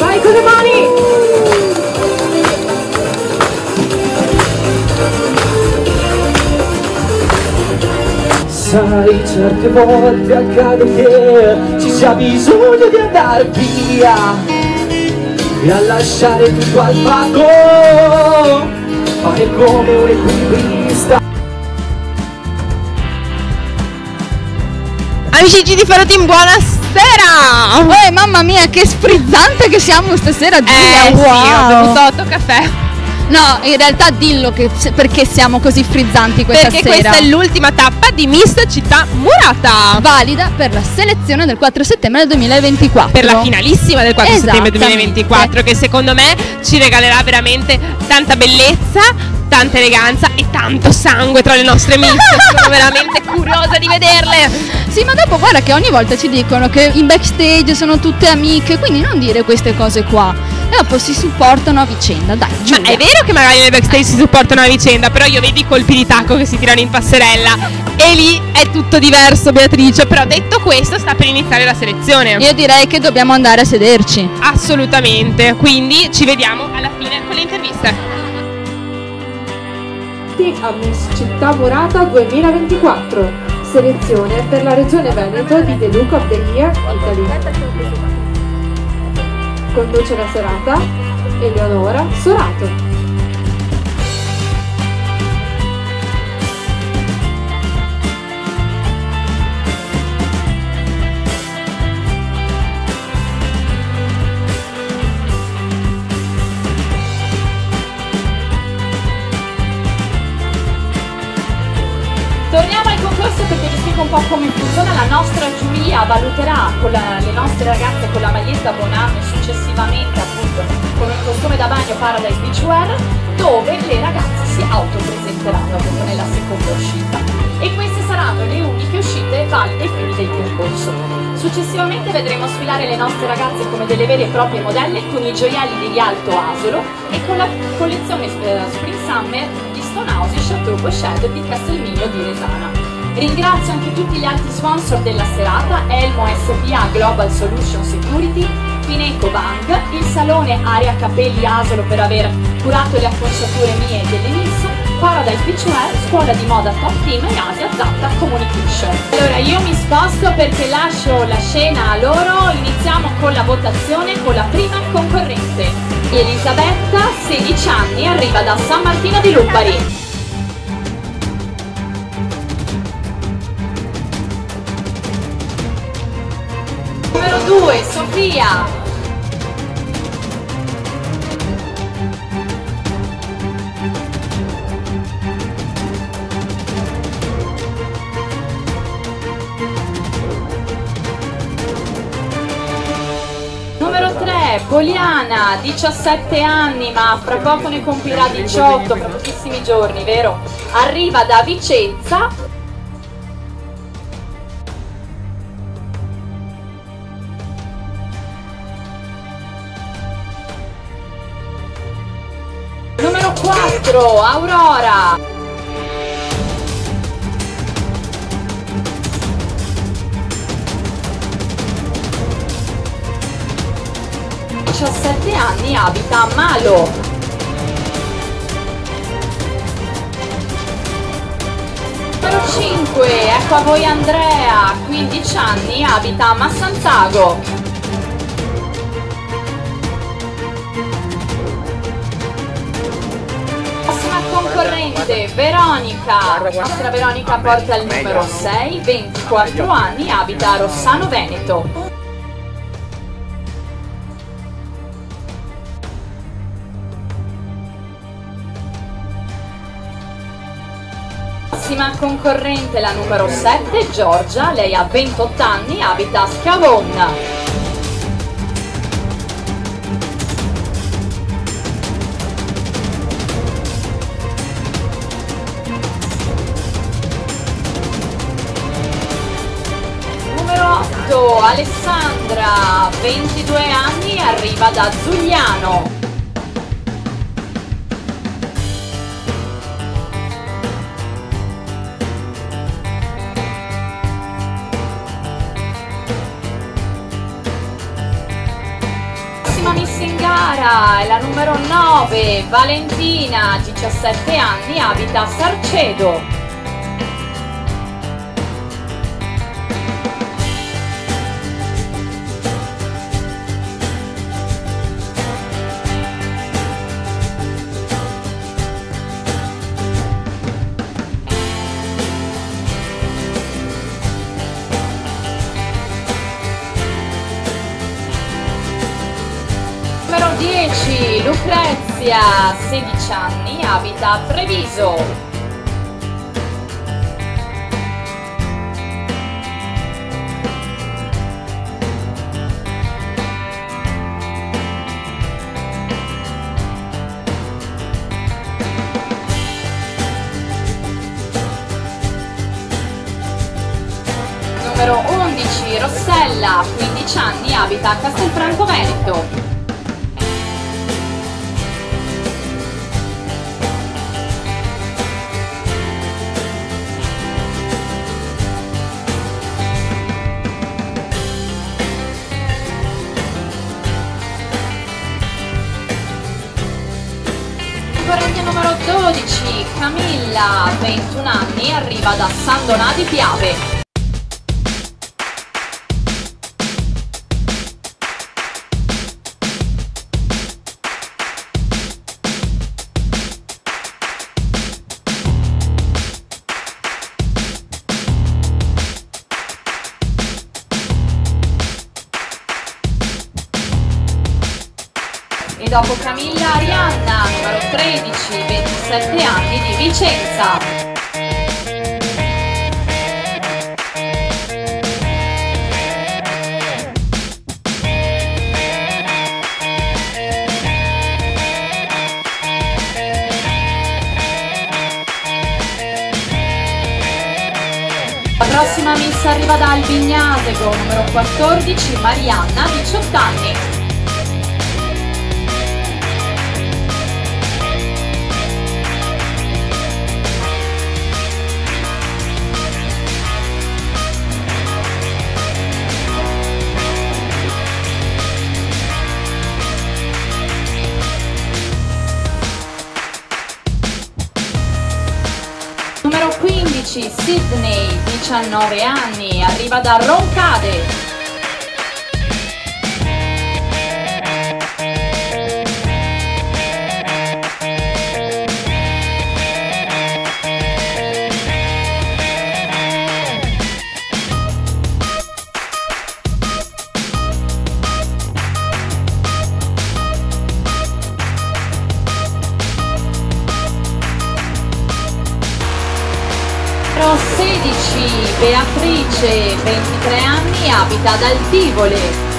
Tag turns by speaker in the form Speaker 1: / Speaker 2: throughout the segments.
Speaker 1: Vai con le mani!
Speaker 2: Sai, certe volte accade che ci sia bisogno di andare via e a lasciare tutto al fango, fare come un equilibrista.
Speaker 3: Amici di Faro Team, buonasera!
Speaker 4: Oh, mamma mia, che sfrizzante che siamo stasera,
Speaker 3: Eh
Speaker 4: Giulia,
Speaker 3: sì, ho
Speaker 4: wow.
Speaker 3: bevuto otto caffè.
Speaker 4: No, in realtà dillo che, perché siamo così frizzanti questa
Speaker 3: Perché
Speaker 4: sera.
Speaker 3: questa è l'ultima tappa di Miss Città Murata.
Speaker 4: valida per la selezione del 4 settembre del 2024.
Speaker 3: Per la finalissima del 4 settembre
Speaker 4: Esattamente.
Speaker 3: 2024 che secondo me ci regalerà veramente tanta bellezza, tanta eleganza e tanto sangue tra le nostre miss. Sono veramente curiosa di vederle.
Speaker 4: Sì, ma dopo guarda che ogni volta ci dicono che in backstage sono tutte amiche, quindi non dire queste cose qua. E dopo si supportano a vicenda, dai,
Speaker 3: Ma
Speaker 4: Giulia.
Speaker 3: è vero che magari nel backstage si supportano a vicenda, però io vedo i colpi di tacco che si tirano in passerella e lì è tutto diverso, Beatrice. Però detto questo, sta per iniziare la selezione.
Speaker 4: Io direi che dobbiamo andare a sederci.
Speaker 3: Assolutamente, quindi ci vediamo alla fine con le interviste.
Speaker 1: A Miss Città Murata 2024. Selezione per la regione Veneto di The Look of the Year Italy. Conduce la serata Eleonora Sorato.
Speaker 5: Perché vi spiego un po' come funziona. La nostra giuria valuterà con la- le nostre ragazze con la maglietta buon anno e successivamente appunto con il costume da bagno Paradise Beachwear dove le ragazze si autopresenteranno appunto nella seconda uscita. E queste saranno le uniche uscite valide fini del concorso. Successivamente vedremo sfilare le nostre ragazze come delle vere e proprie modelle con i gioielli di Rialto Asolo e con la collezione eh, Spring Summer di Stonehouse e Chateau Bochet di Castelmigno di Resana. Ringrazio anche tutti gli altri sponsor della serata, Elmo SPA Global Solution Security, Fineco Bank, il Salone Area Capelli Asolo per aver curato le acconciature mie e delle Miss, Paradise Beachwear, Scuola di Moda Top Team e Asia Zatta Communication. Allora io mi sposto perché lascio la scena a loro, iniziamo con la votazione con la prima concorrente. Elisabetta, 16 anni, arriva da San Martino di Lupari. 2, Sofia. Numero 3, Poliana, 17 anni, ma fra poco ne compirà 18, fra pochissimi giorni, vero? Arriva da Vicenza. 4, Aurora. Diciassette anni abita a Malo. Numero 5, ecco a voi Andrea, 15 anni, abita a Massanzago. Concorrente, Veronica. La nostra Veronica porta il numero 6, 24 anni, abita a Rossano Veneto. Prossima concorrente, la numero 7, Giorgia. Lei ha 28 anni, abita a Scavonna. Alessandra, 22 anni, arriva da Zugliano. Prossima Miss è la numero 9, Valentina, 17 anni, abita a Sarcedo. Lucrezia, 16 anni, abita a Treviso. Numero 11, Rossella, 15 anni, abita a Castelfranco Veneto. Camilla, 21 anni, arriva da San Donà di Piave. Arriva da Albignasego, numero 14, Marianna, 18 anni. 15, Sydney, 19 anni, arriva da Roncade. Beatrice, 23 anni, abita ad Altivole.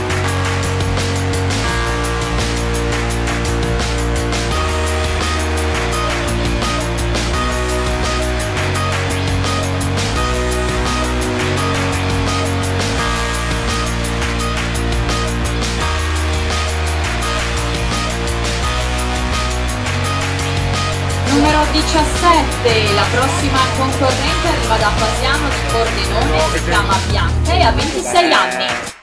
Speaker 5: 17, la prossima concorrente arriva da Fasiano di Pordenone, si chiama Bianca e ha 26 anni.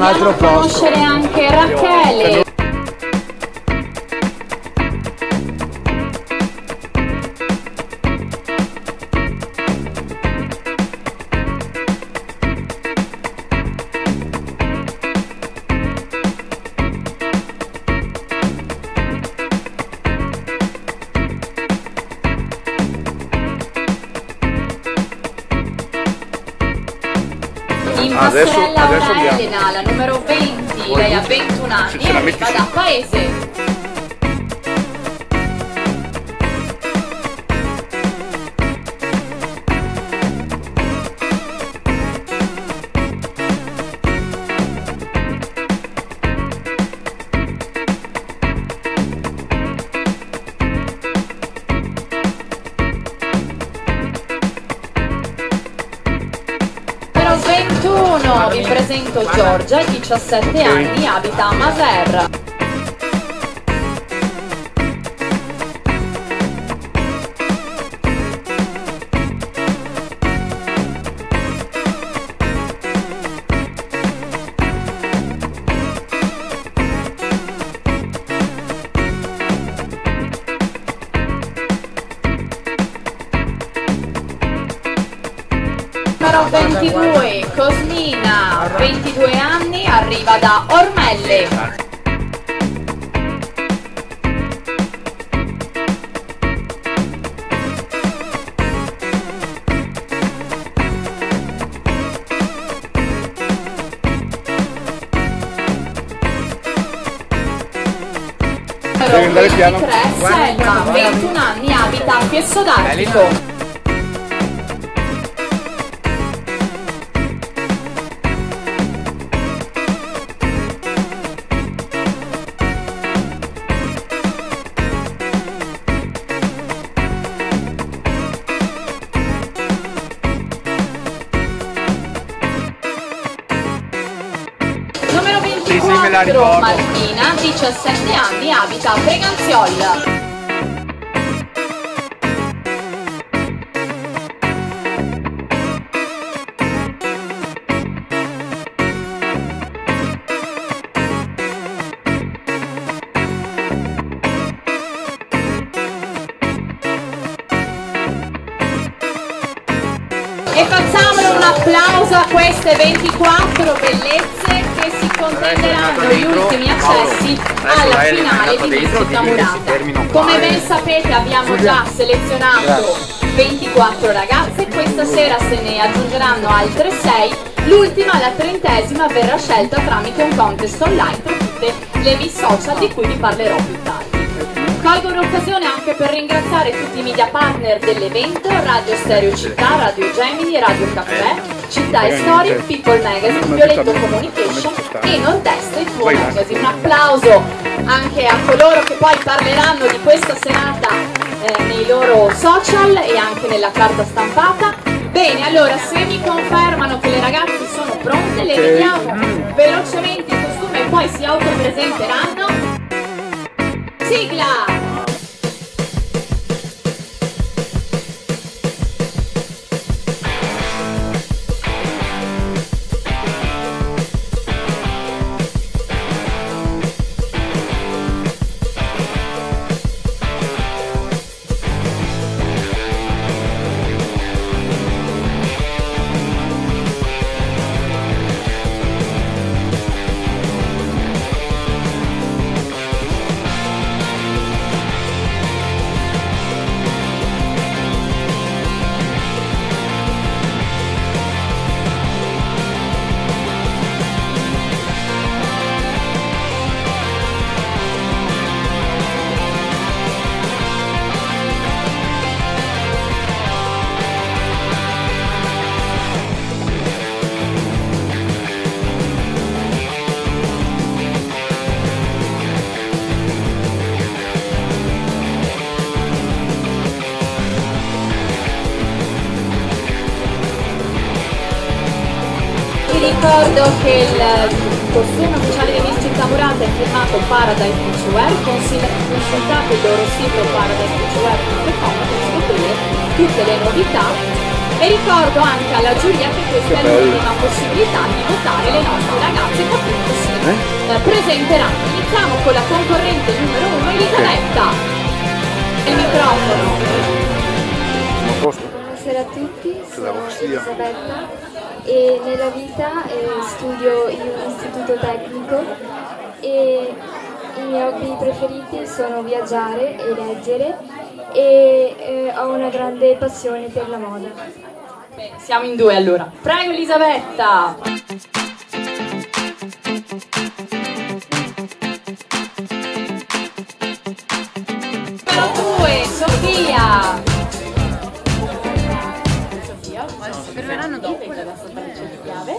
Speaker 2: Un altro posto.
Speaker 5: conoscere anche Rachele. 17 anni, abita a Maser. 23, Selma, 21 anni, abita a Fiesso d'Artico.
Speaker 6: Sì, sì, me la
Speaker 5: 24,
Speaker 6: ricordo.
Speaker 5: Martina, 17 anni, abita a Breganziol. E facciamolo un applauso a queste 24 bellezze si contenderanno gli ultimi accessi alla finale di Città Murata. Come ben sapete abbiamo già selezionato 24 ragazze, questa sera se ne aggiungeranno altre 6. L'ultima, la trentesima, verrà scelta tramite un contest online tra tutte le Miss Social di cui vi parlerò. Colgo l'occasione anche per ringraziare tutti i media partner dell'evento, Radio Stereo Città, Radio Gemini, Radio Caffè, Città e Storie, People Magazine, Violetto Communication e Nord-Est, il tuo magazine. Un applauso anche a coloro che poi parleranno di questa serata eh, nei loro social e anche nella carta stampata. Bene, allora se mi confermano che le ragazze sono pronte, le vediamo velocemente in costume e poi si autopresenteranno. Sigla! Il costume ufficiale di Miss Città Murata è firmato Paradise Beachwear, consultate il loro sito paradisebeachwear.com per scoprire tutte le novità e ricordo anche alla giuria che questa è l'ultima possibilità di votare le nostre ragazze che appunto si eh, presenteranno. Iniziamo con la concorrente numero uno, Elisabetta. Il microfono.
Speaker 6: Posto.
Speaker 7: Buonasera a tutti, sono. Elisabetta e nella vita eh, studio in un istituto tecnico e i miei hobby preferiti sono viaggiare e leggere e eh, ho una grande passione per la moda.
Speaker 5: Bene, siamo in due allora. Prego Elisabetta. Fermeranno dopo. Vengo da Sant'Alice di Piave.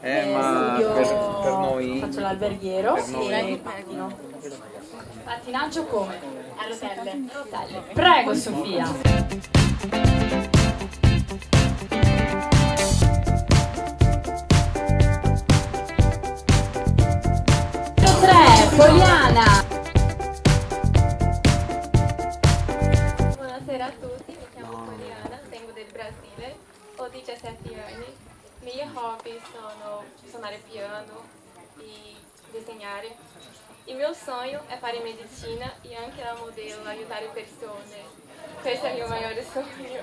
Speaker 6: Eh, ma
Speaker 5: Studio-
Speaker 6: per, per noi...
Speaker 5: Faccio l'alberghiero
Speaker 6: Per noi.
Speaker 5: e pattino. Pattinaggio come? A rotelle. Rotelle. Prego Sofia. Numero 3, Poliana.
Speaker 8: 17 anni. I miei hobby sono suonare piano e disegnare. Il mio sogno è fare medicina e anche la modello, aiutare persone. Questo è il mio maggiore sogno.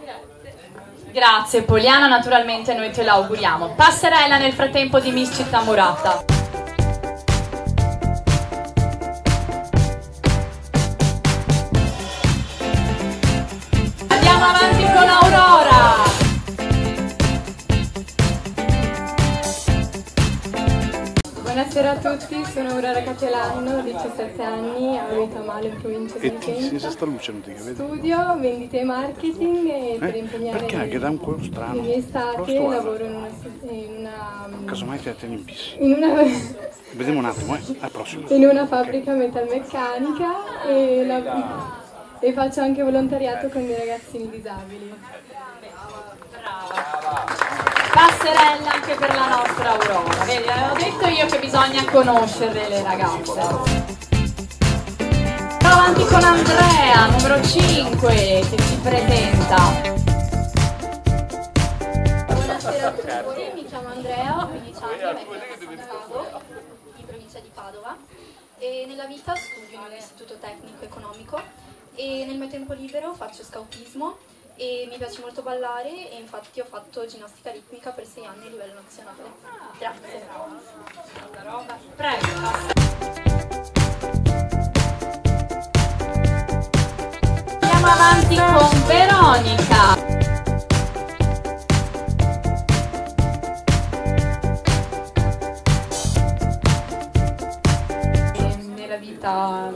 Speaker 8: Grazie.
Speaker 5: Grazie Poliana, naturalmente noi te l'auguriamo. Passerella nel frattempo di Miss Città Murata.
Speaker 8: Buonasera a tutti, sono Aurora Capelano, ho 17 anni, abito a Male in provincia di
Speaker 6: E
Speaker 8: Vicenza.
Speaker 6: sta luce non ti vedi?
Speaker 8: Studio vendite e marketing e per
Speaker 6: Eh?
Speaker 8: impegnare
Speaker 6: Perché? Che un strano.
Speaker 8: le mie estate lavoro in una, in una,
Speaker 6: Casomai te la tieni in pissi.
Speaker 8: in una,
Speaker 6: Vediamo un attimo, eh. Al prossimo.
Speaker 8: in una fabbrica metalmeccanica e, la- e faccio anche volontariato con dei ragazzini disabili.
Speaker 5: Passerella anche per la nostra Aurora. Vedi, avevo detto io che bisogna conoscere le ragazze. Andiamo avanti con Andrea, numero 5, che ci presenta.
Speaker 7: Buonasera a tutti, mi chiamo Andrea, ho 15 anni, vengo da Casalcado, in provincia di Padova e nella vita studio in un istituto tecnico economico e nel mio tempo libero faccio scautismo e mi piace molto ballare e infatti ho fatto ginnastica ritmica per 6 anni a livello nazionale. Grazie.
Speaker 5: Prego. Andiamo avanti con Veronica.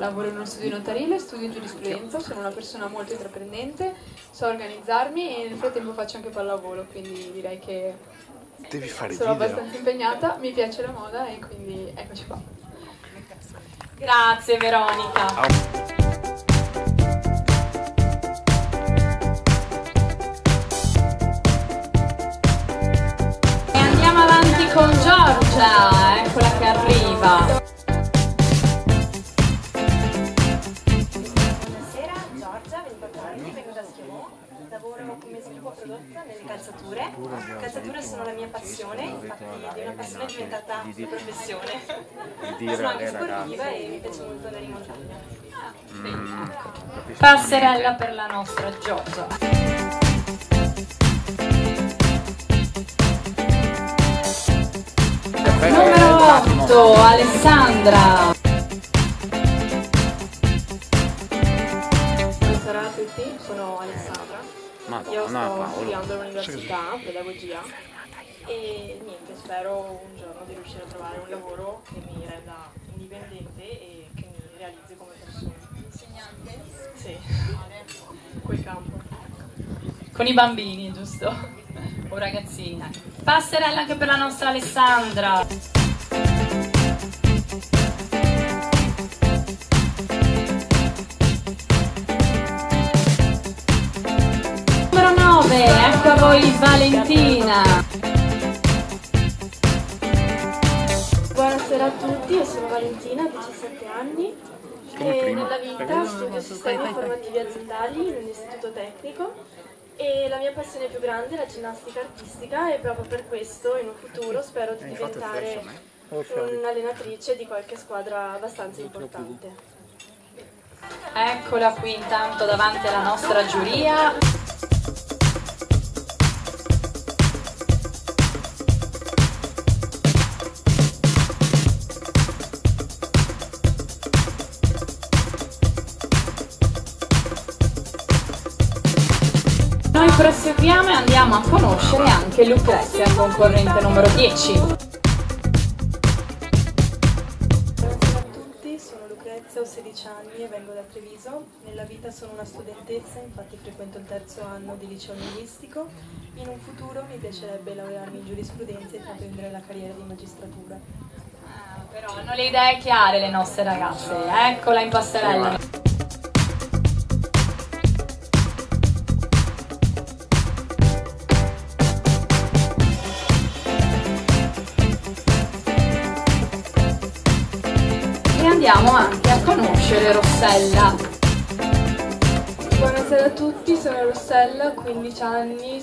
Speaker 1: Lavoro in uno studio notarile, studio giurisprudenza, sono una persona molto intraprendente, so organizzarmi e nel frattempo faccio anche pallavolo, quindi direi che
Speaker 6: Devi fare
Speaker 1: sono
Speaker 6: video.
Speaker 1: abbastanza impegnata, mi piace la moda e quindi eccoci qua.
Speaker 5: Grazie Veronica. E andiamo avanti con Giorgia, eccola che arriva.
Speaker 9: Lavoro come sviluppo prodotta nelle calzature. Le calzature sono la mia passione, infatti di una passione è diventata una professione. Sono anche sportiva e mi piace molto andare in montagna.
Speaker 5: Passerella per la nostra Giorgia. Numero 8, Alessandra.
Speaker 1: Buonasera a tutti, sono Alessandra. Io sto
Speaker 6: Paolo.
Speaker 1: studiando all'università, pedagogia e niente, spero un giorno di riuscire a trovare un lavoro che mi renda indipendente e che mi realizzi come persona. Insegnante? Sì, quel campo.
Speaker 5: Con i bambini, giusto? O ragazzina. Passerella anche per la nostra Alessandra. Voi Valentina.
Speaker 8: Buonasera a tutti, io sono Valentina, 17 anni. E nella vita studio sistemi informativi aziendali in un istituto tecnico e la mia passione più grande è la ginnastica artistica e proprio per questo in un futuro spero di diventare un'allenatrice di qualche squadra abbastanza importante.
Speaker 5: Eccola qui intanto davanti alla nostra giuria. Noi proseguiamo e andiamo a conoscere anche Lucrezia, concorrente numero 10.
Speaker 10: Buonasera a tutti, sono Lucrezia, ho 16 anni e vengo da Treviso. Nella vita sono una studentessa, infatti frequento il terzo anno di liceo linguistico. In un futuro mi piacerebbe laurearmi in giurisprudenza e intraprendere la carriera di magistratura.
Speaker 5: Ah, però hanno le idee chiare le nostre ragazze, eccola in passerella. Andiamo anche a conoscere Rossella.
Speaker 8: Buonasera a tutti, sono Rossella, 15 anni,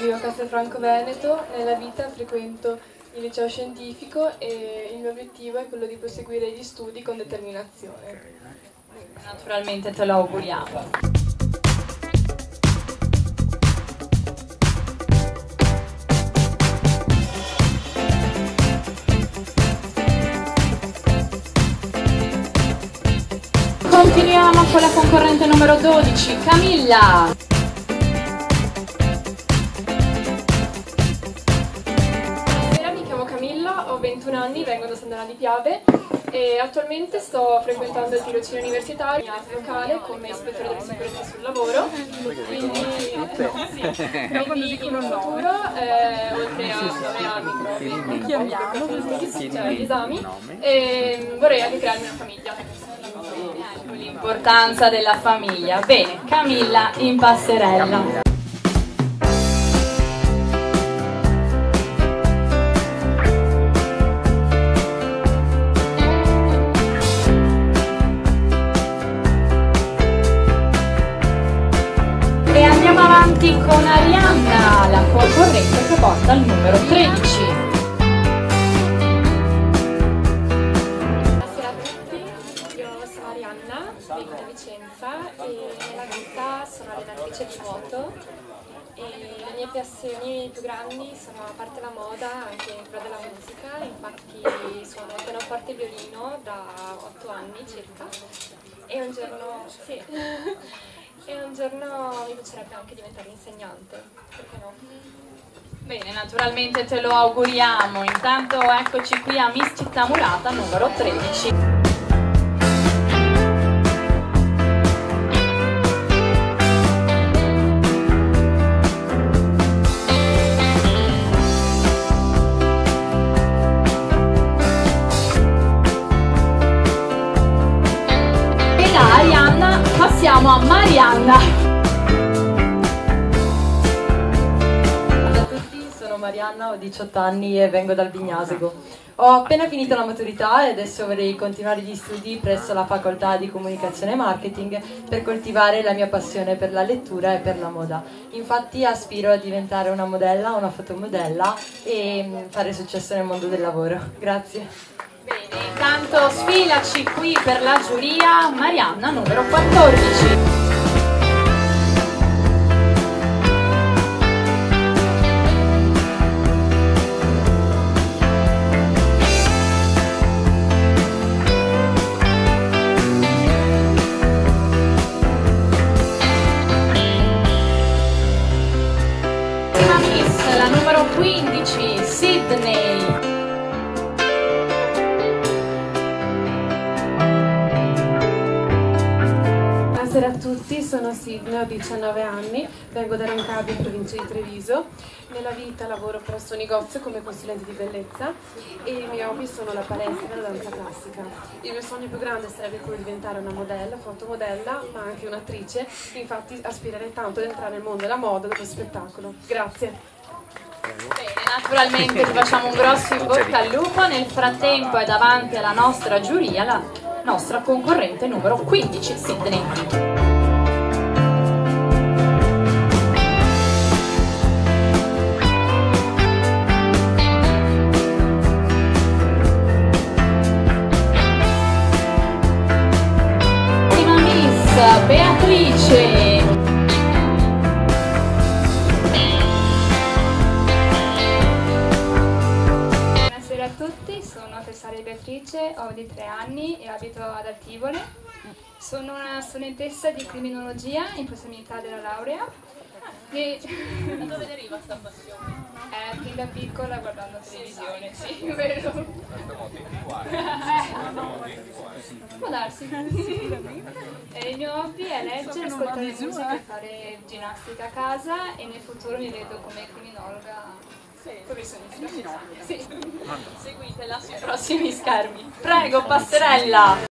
Speaker 8: vivo a Castelfranco Veneto. Nella vita frequento il liceo scientifico e il mio obiettivo è quello di proseguire gli studi con determinazione.
Speaker 5: Naturalmente te lo auguriamo. Continuiamo con la concorrente numero 12, Camilla.
Speaker 8: Buonasera, mi chiamo Camilla, ho 21 anni, vengo da Sandana di Piave e attualmente sto frequentando il tirocinio universitario in arte locale come ispettore della sicurezza sul lavoro. Quindi, sì, quindi in futuro, eh, oltre a laurearmi proprio, cioè gli esami, eh, vorrei anche crearmi una famiglia.
Speaker 5: L'importanza della famiglia. Bene, Camilla in passerella. E andiamo avanti con Arianna, la concorrente che porta il numero 13.
Speaker 11: Nuoto e le mie passioni più grandi sono a parte la moda anche quella della musica, infatti suono pianoforte e violino da 8 anni circa e un giorno, sì, e un giorno mi piacerebbe anche diventare insegnante, perché no?
Speaker 5: Bene, naturalmente te lo auguriamo. Intanto eccoci qui a Miss Città Murata numero 13. Marianna,
Speaker 12: ho 18 anni e vengo dal Vignasego. Ho appena finito la maturità e adesso vorrei continuare gli studi presso la facoltà di comunicazione e marketing per coltivare la mia passione per la lettura e per la moda. Infatti aspiro a diventare una modella, una fotomodella e mm, fare successo nel mondo del lavoro. Grazie.
Speaker 5: Bene, intanto sfilaci qui per la giuria Marianna numero 14.
Speaker 8: Sidney, ho 19 anni, vengo da Rancavi in provincia di Treviso. Nella vita lavoro presso un negozio come consulente di bellezza e i miei hobby sono la palestra e la danza classica. Il mio sogno più grande sarebbe quello di diventare una modella, fotomodella, ma anche un'attrice, infatti aspirerei tanto ad entrare nel mondo della moda dello spettacolo. Grazie.
Speaker 5: Bene, naturalmente ti facciamo un grosso in bocca al lupo. Nel frattempo è davanti alla nostra giuria la nostra concorrente numero 15, Sydney.
Speaker 13: Ho 23 anni e abito ad Artivole. Sono una studentessa di criminologia in prossimità della laurea Mi-
Speaker 5: Da dove deriva questa passione?
Speaker 13: Eh, fin da piccola guardando televisione, sì, vero. Può darsi. E il mio hobby è leggere, ascoltare musica e fare ginnastica a casa e nel futuro mi vedo come criminologa. Sì.
Speaker 5: Seguitela sui prossimi schermi. Prego, passerella!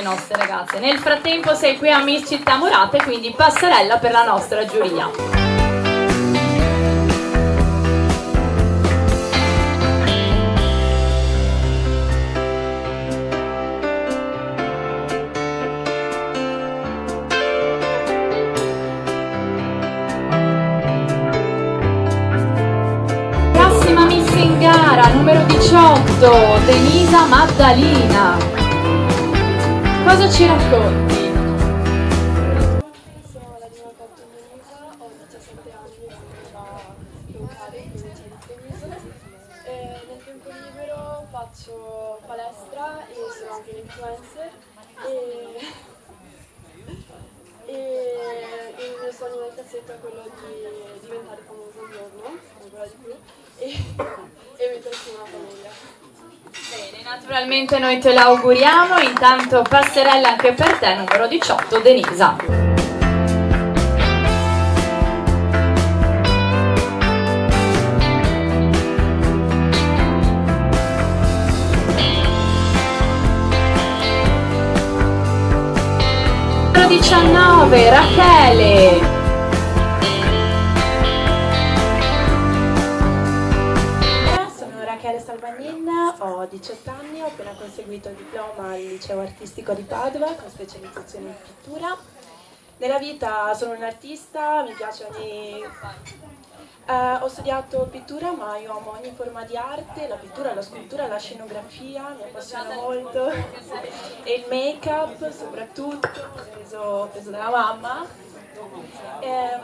Speaker 5: Le nostre ragazze. Nel frattempo sei qui a Miss Città Murate, quindi passerella per la nostra giuria. Numero 18, Denisa Maddalina. Cosa ci racconti?
Speaker 10: Sono la Dina Cotto Denisa, ho 17 anni sono da locale in provincia di Treviso. Nel tempo libero faccio palestra e sono anche un influencer e, e il mio sogno nel cassetto è quello di diventare famosa un giorno, ancora di più, e, e mettersi una famiglia.
Speaker 5: Bene, naturalmente noi te l'auguriamo, intanto passerella anche per te, numero 18, Denisa. Numero 19, Rachele.
Speaker 10: Sono ho 18 anni, ho appena conseguito il diploma al liceo artistico di Padova con specializzazione in pittura. Nella vita sono un artista, mi piace ogni... Eh, ho studiato pittura ma io amo ogni forma di arte, la pittura, la scultura, la scenografia, mi appassiona molto e il make-up soprattutto, preso, preso dalla mamma. Ehm,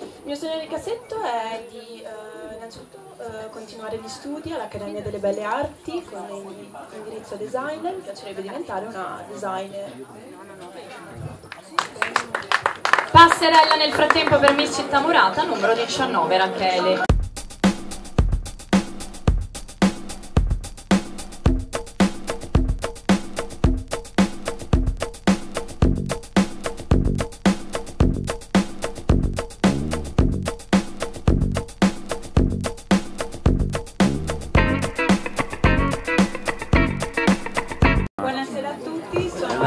Speaker 10: il mio sogno nel cassetto è di eh, innanzitutto eh, continuare gli studi all'Accademia delle Belle Arti con in- indirizzo designer, mi piacerebbe diventare una designer.
Speaker 5: Passerella nel frattempo per Miss Città Murata, numero 19, Rachele.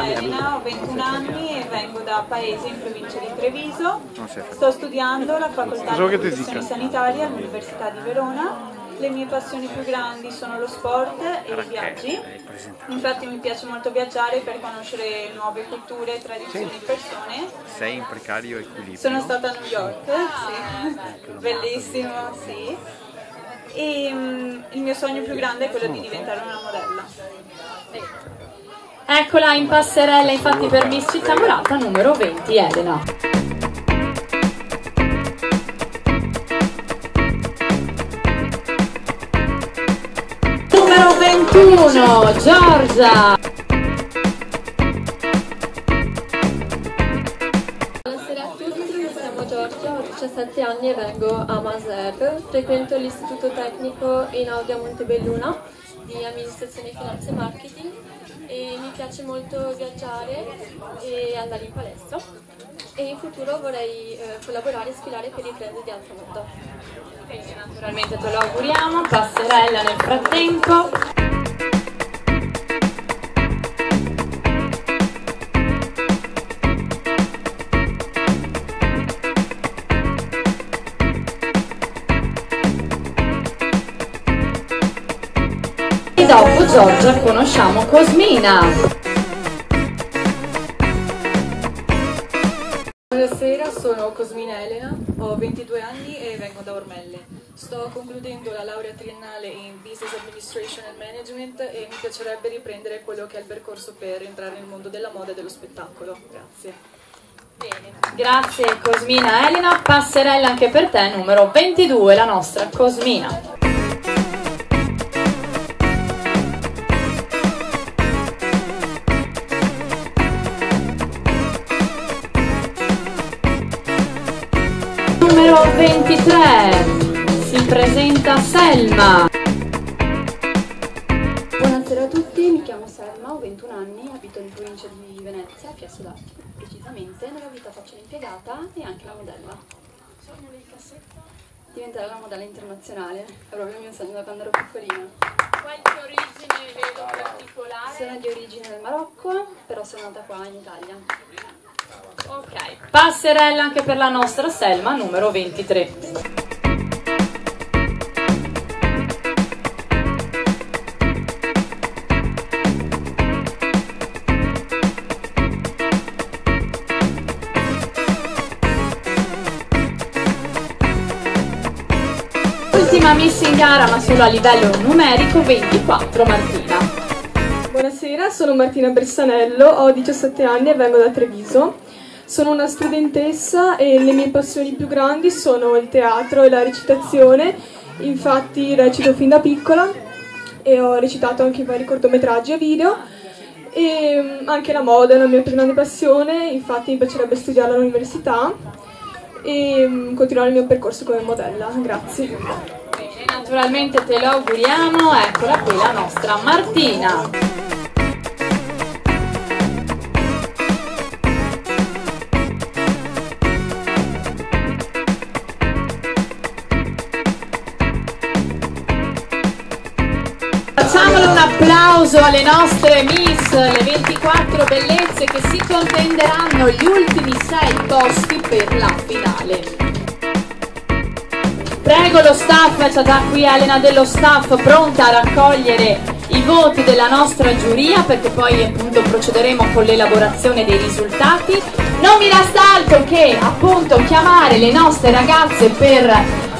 Speaker 14: Elena, ho 21 anni e vengo da Paese in provincia di Treviso. Sto studiando la facoltà di
Speaker 6: dica?
Speaker 14: sanitarie all'Università di Verona. Le mie passioni più grandi sono lo sport e i viaggi. Infatti mi piace molto viaggiare per conoscere nuove culture, tradizioni e persone.
Speaker 15: Sei in precario equilibrio.
Speaker 14: Sono stata a New York, sì. bellissimo, sì. E mm, il mio sogno più grande è quello di diventare una modella.
Speaker 5: Eccola in passerella infatti per Miss Città Murata, numero 20, Elena. Numero 21, Giorgia.
Speaker 16: Buonasera a tutti, mi chiamo Giorgia, ho 17 anni e vengo a Maser. Frequento l'istituto tecnico in Audio Montebelluna di amministrazione, finanza e marketing e mi piace molto viaggiare e andare in palestra e in futuro vorrei eh, collaborare e sfilare per i brand di alta moda.
Speaker 5: Naturalmente te lo auguriamo, passerella nel frattempo. Giorgia conosciamo Cosmina.
Speaker 17: Buonasera, sono Cosmina Elena, ho 22 anni e vengo da Ormelle. Sto concludendo la laurea triennale in Business Administration and Management e mi piacerebbe riprendere quello che è il percorso per entrare nel mondo della moda e dello spettacolo. Grazie.
Speaker 5: Grazie Cosmina Elena, passerella anche per te, numero 22, la nostra Cosmina. Numero 23, si presenta Selma.
Speaker 18: Buonasera a tutti, mi chiamo Selma, ho 21 anni, abito in provincia di Venezia, a Fiasso d'Archi precisamente, nella vita faccio l'impiegata e anche la modella. Diventare la modella internazionale, è proprio il mio sogno da quando ero piccolina.
Speaker 13: Qualche origine vedo particolare?
Speaker 18: Sono di origine del Marocco, però sono nata qua in Italia.
Speaker 5: Ok, passerella anche per la nostra Selma, numero 23. Ultima miss in gara ma solo a livello numerico 24 Martina.
Speaker 19: Buonasera, sono Martina Bressanello, ho 17 anni e vengo da Treviso. Sono una studentessa e le mie passioni più grandi sono il teatro e la recitazione, infatti recito fin da piccola e ho recitato anche vari cortometraggi e video e mm, anche la moda è una mia più grande passione, infatti mi piacerebbe studiare all'università e mm, continuare il mio percorso come modella. Grazie.
Speaker 5: Naturalmente te lo auguriamo, eccola qui la nostra Martina. Facciamole un applauso alle nostre Miss, le 24 bellezze che si contenderanno gli ultimi 6 posti per la finale. Prego lo staff, c'è già qui Elena dello staff pronta a raccogliere i voti della nostra giuria perché poi appunto procederemo con l'elaborazione dei risultati. Non mi resta altro che appunto chiamare le nostre ragazze per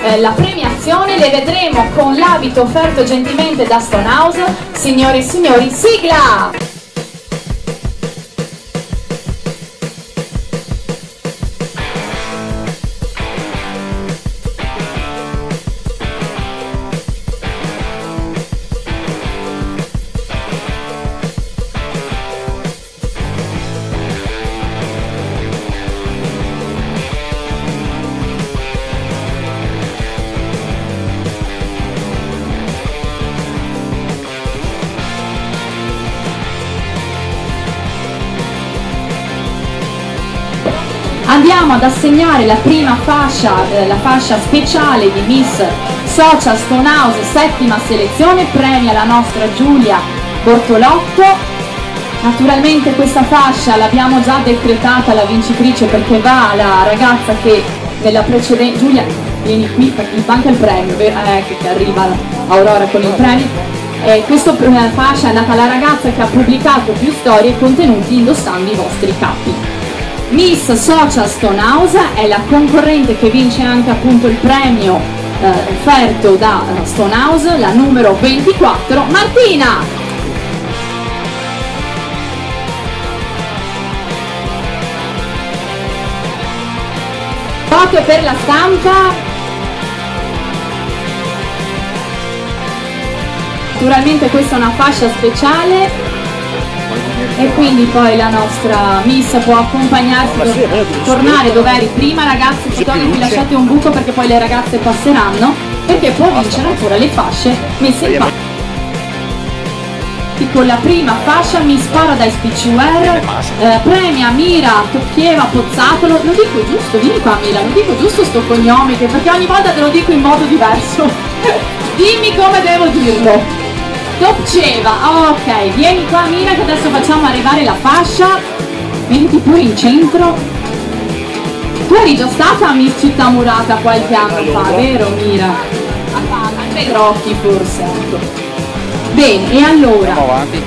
Speaker 5: eh, la premiazione, le vedremo con l'abito offerto gentilmente da Stonehouse. Signore e signori, sigla! Assegnare la prima fascia, eh, la fascia speciale di Miss Social Stonehouse, settima selezione, premia la nostra Giulia Bortolotto. Naturalmente questa fascia l'abbiamo già decretata la vincitrice perché va alla ragazza che nella precedente... Giulia, vieni qui perché manca il premio? Eh, che che arriva Aurora con il premio. Eh, questa fascia è andata alla ragazza che ha pubblicato più storie e contenuti indossando i vostri capi. Miss Social Stonehouse è la concorrente che vince anche appunto il premio eh, offerto da eh, Stonehouse, la numero 24, Martina! Foto per la stampa. Naturalmente questa è una fascia speciale e quindi poi la nostra miss può accompagnarsi per tornare dove eri prima ragazzi fotografi lasciate un buco perché poi le ragazze passeranno perché può vincere ancora le fasce messe in palio con la prima fascia Miss Paradise Beachwear eh, premia Mira Tocchieva Pozzatolo. Lo dico giusto, vieni qua Mira lo dico giusto sto cognome perché ogni volta te lo dico in modo diverso. Dimmi come devo dirlo Topceva, ok, vieni qua Mira che adesso facciamo arrivare la fascia, mettiti pure in centro. Tu eri già stata a Miss Città Murata qualche anno fa, vero Mira? A Pedrocchi forse, ecco. Bene, e allora
Speaker 6: Andiamo avanti.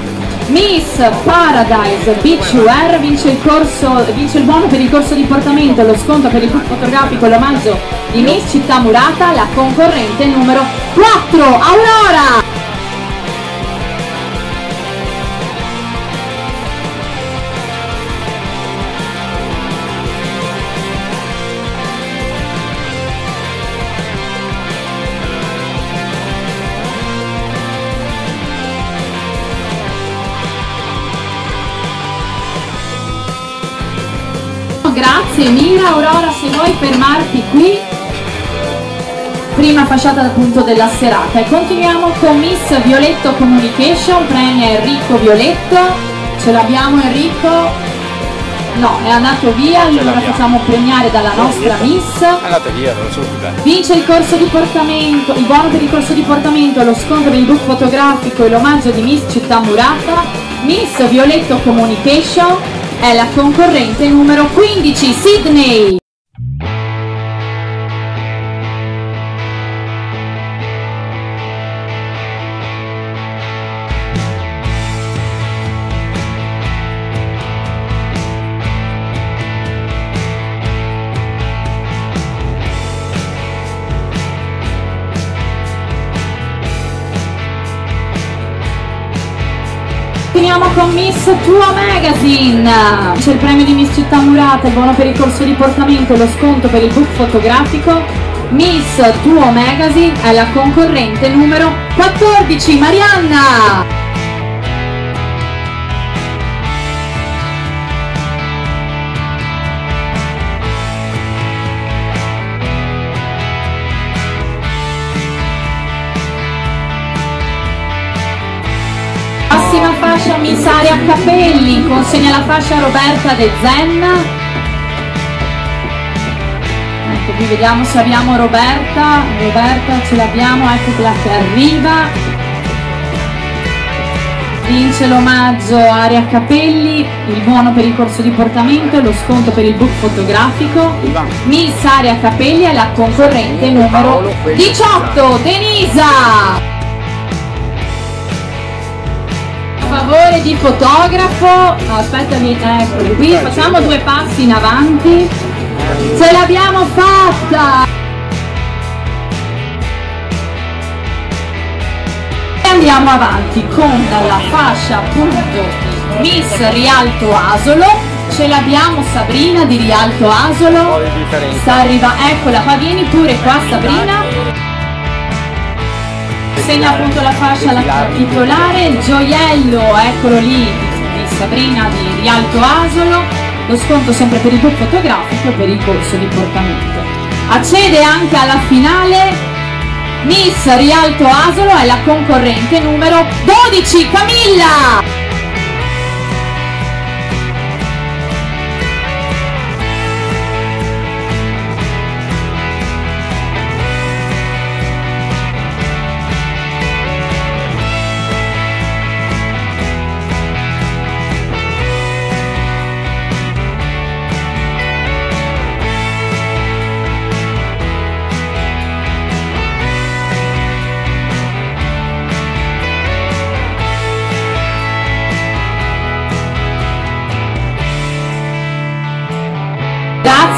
Speaker 5: Miss Paradise Beachwear vince il, corso, vince il buono per il corso di portamento, lo sconto per il book fotografico e l'omaggio di Miss Città Murata, la concorrente numero 4, Aurora! Mira, Aurora se vuoi fermarti qui prima fasciata appunto della serata e continuiamo con Miss Violetto Communication, premia Enrico Violetto, ce l'abbiamo Enrico? No, è andato via, allora facciamo premiare dalla nostra Miss.
Speaker 6: Andate via.
Speaker 5: Vince il corso di portamento, il buono per il corso di portamento, lo sconto il book fotografico e l'omaggio di Miss Città Murata. Miss Violetto Communication è la concorrente numero 15, Sydney. Miss Tua Magazine. C'è il premio di Miss Città Murata, il buono per il corso di portamento e lo sconto per il book fotografico. Miss Tuo Magazine è la concorrente numero 14, Marianna. Prossima fascia Miss Aria Capelli, consegna la fascia Roberta De Zen. Ecco, qui vediamo se abbiamo Roberta. Roberta ce l'abbiamo, eccola che arriva. Vince l'omaggio Aria Capelli, il buono per il corso di portamento e lo sconto per il book fotografico. Miss Aria Capelli è la concorrente numero 18, Denisa! Favore di fotografo. No aspetta vieni eccolo qui. Facciamo due passi in avanti. Ce l'abbiamo fatta! E andiamo avanti con la fascia appunto Miss Rialto Asolo. Ce l'abbiamo Sabrina di Rialto Asolo. Sta arrivando eccola qua vieni pure qua Sabrina segna appunto la fascia la titolare, il gioiello, eccolo lì, di Sabrina di Rialto Asolo, lo sconto sempre per il book fotografico e per il corso di portamento. Accede anche alla finale Miss Rialto Asolo è la concorrente numero 12, Camilla!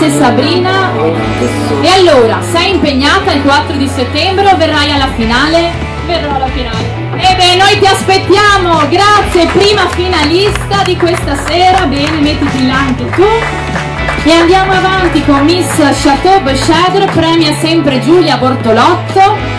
Speaker 5: Grazie Sabrina. E allora, sei impegnata il 4 di settembre o verrai alla finale?
Speaker 19: Verrò alla finale.
Speaker 5: E beh, noi ti aspettiamo, grazie, prima finalista di questa sera, bene, mettiti là anche tu. E andiamo avanti con Miss Chateau Bechedre, premia sempre Giulia Bortolotto.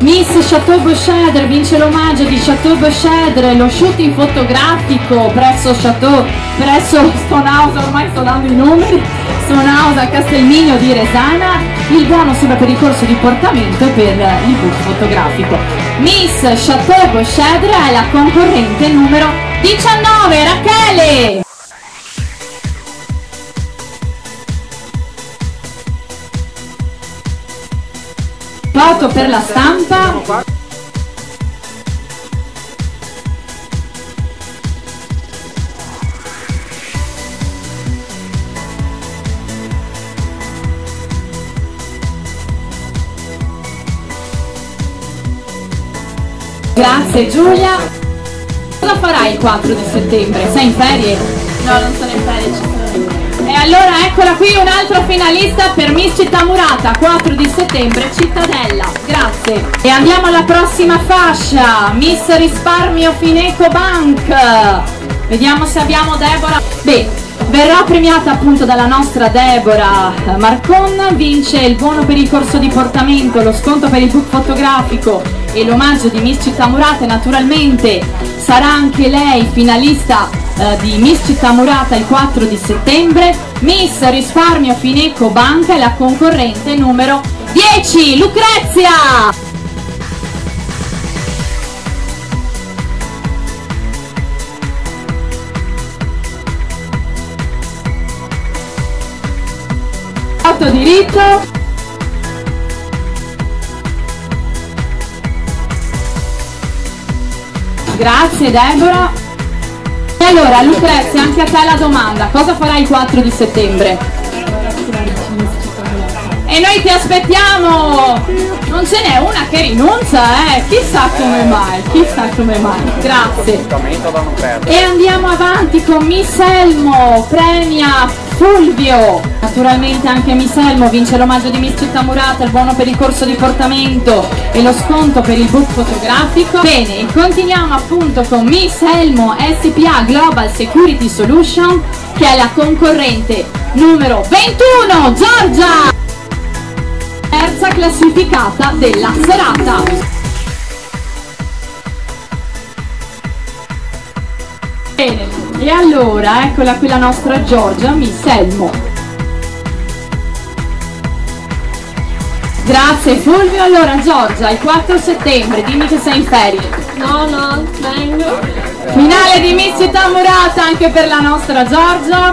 Speaker 5: Miss Chateau Bechedre vince l'omaggio di Chateau Bechedre, lo shooting fotografico presso Chateau, presso Stonehouse, ormai sto dando i numeri, Stonehouse a Castelmigno di Resana, il buono sempre per il corso di portamento e per il book fotografico. Miss Chateau Bechedre è la concorrente numero 19, Rachele! Foto per la stampa. Grazie Giulia. Cosa farai il 4 di settembre? Sei in ferie?
Speaker 1: No, non sono in ferie,
Speaker 5: allora eccola qui un'altra finalista per Miss Città Murata, 4 di settembre, Cittadella. Grazie. E andiamo alla prossima fascia, Miss Risparmio Fineco Bank. Vediamo se abbiamo Deborah. Beh, verrà premiata appunto dalla nostra Deborah Marcon, vince il buono per il corso di portamento, lo sconto per il book fotografico e l'omaggio di Miss Città Murata e naturalmente sarà anche lei finalista eh, di Miss Città Murata il 4 di settembre. Miss Risparmio Fineco Banca è la concorrente numero 10, Lucrezia! Diritto. Grazie Deborah. Allora Lucrezia, anche a te la domanda, cosa farai il 4 di settembre? E noi ti aspettiamo! Non ce n'è una che rinuncia, eh! Chissà come mai, chissà come mai. Grazie. E andiamo avanti con Miss Elmo, premia Fulvio. Naturalmente anche Miss Elmo vince l'omaggio di Miss Città Murata, il buono per il corso di portamento e lo sconto per il book fotografico. Bene, continuiamo appunto con Miss Elmo SPA Global Security Solution che è la concorrente numero 21, Giorgia! Terza classificata della serata. Bene, e allora eccola qui la nostra Giorgia, Miss Elmo. Grazie Fulvio, allora Giorgia, il 4 settembre, dimmi che sei in ferie.
Speaker 16: No, no, vengo.
Speaker 5: Finale di Miss Città Murata anche per la nostra Giorgia.